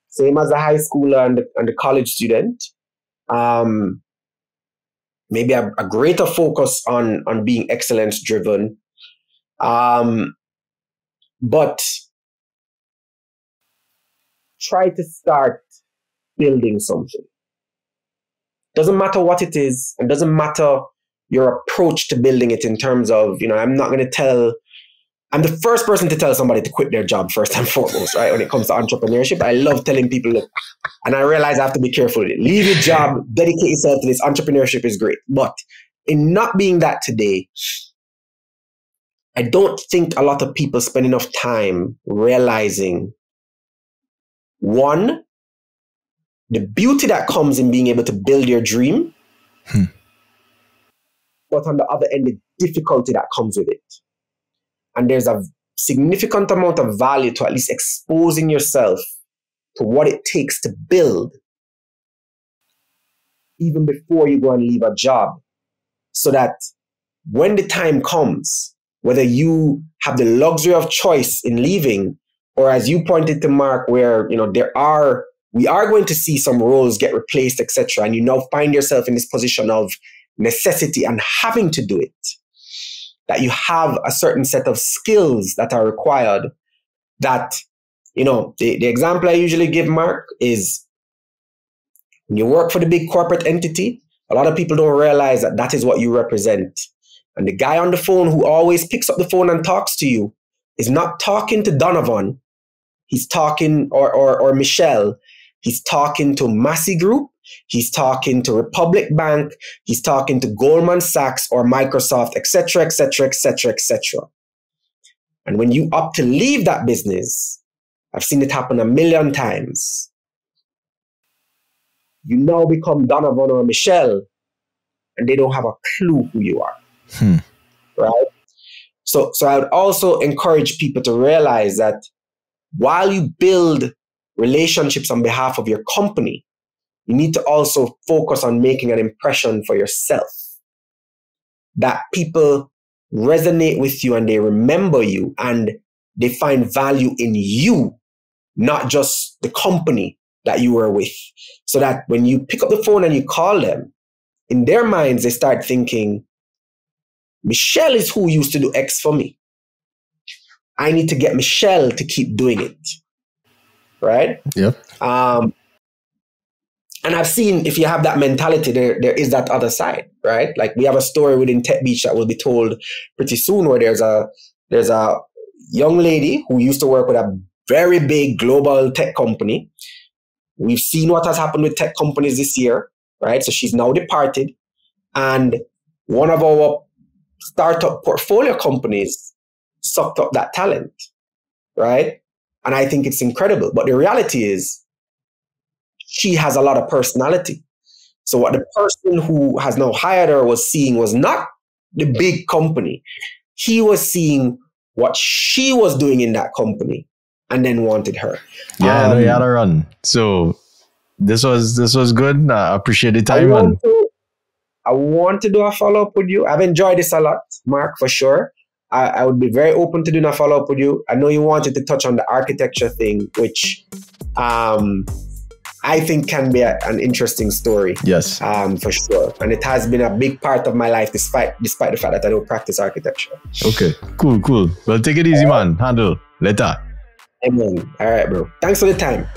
same as a high schooler and the, and college student, um, maybe a, a, greater focus on on being excellence driven, um, but try to start building something. Doesn't matter what it is, and doesn't matter your approach to building it in terms of you know I'm not going to tell I'm the first person to tell somebody to quit their job first and foremost, right? When it comes to entrepreneurship, I love telling people, look, and I realize I have to be careful. Leave your job, dedicate yourself to this. Entrepreneurship is great. But in not being that today, I don't think a lot of people spend enough time realizing one, the beauty that comes in being able to build your dream, hmm. but on the other end, the difficulty that comes with it and there's a significant amount of value to at least exposing yourself to what it takes to build even before you go and leave a job so that when the time comes whether you have the luxury of choice in leaving or as you pointed to mark where you know there are we are going to see some roles get replaced etc and you now find yourself in this position of necessity and having to do it that you have a certain set of skills that are required that you know the, the example i usually give mark is when you work for the big corporate entity a lot of people don't realize that that is what you represent. And the guy on the phone who always picks up the phone and talks to you is not talking to donovan he's talking or or, or michelle he's talking to Massy group He's talking to Republic Bank. He's talking to Goldman Sachs or Microsoft, etc., etc., etc., etc. And when you opt to leave that business, I've seen it happen a million times. You now become Donovan or Michelle, and they don't have a clue who you are. Hmm. Right? So, so I would also encourage people to realize that while you build relationships on behalf of your company, you need to also focus on making an impression for yourself that people resonate with you and they remember you and they find value in you, not just the company that you were with. So that when you pick up the phone and you call them, in their minds, they start thinking, Michelle is who used to do X for me. I need to get Michelle to keep doing it. Right? Yeah. Um, and I've seen if you have that mentality, there there is that other side, right? Like we have a story within Tech Beach that will be told pretty soon, where there's a there's a young lady who used to work with a very big global tech company. We've seen what has happened with tech companies this year, right? So she's now departed, and one of our startup portfolio companies sucked up that talent, right? And I think it's incredible. But the reality is, she has a lot of personality. So what the person who has now hired her was seeing was not the big company. He was seeing what she was doing in that company and then wanted her. Yeah, um, no, you had to run. So this was this was good. I appreciate the time. I want, to, I want to do a follow up with you. I've enjoyed this a lot, Mark, for sure. I, I would be very open to doing a follow up with you. I know you wanted to touch on the architecture thing, which um, I think can be a, an interesting story. Yes. Um, for sure. And it has been a big part of my life despite despite the fact that I don't practice architecture. Okay. Cool, cool. Well take it easy, man. Handle. Later. Amen. All right, bro. Thanks for the time.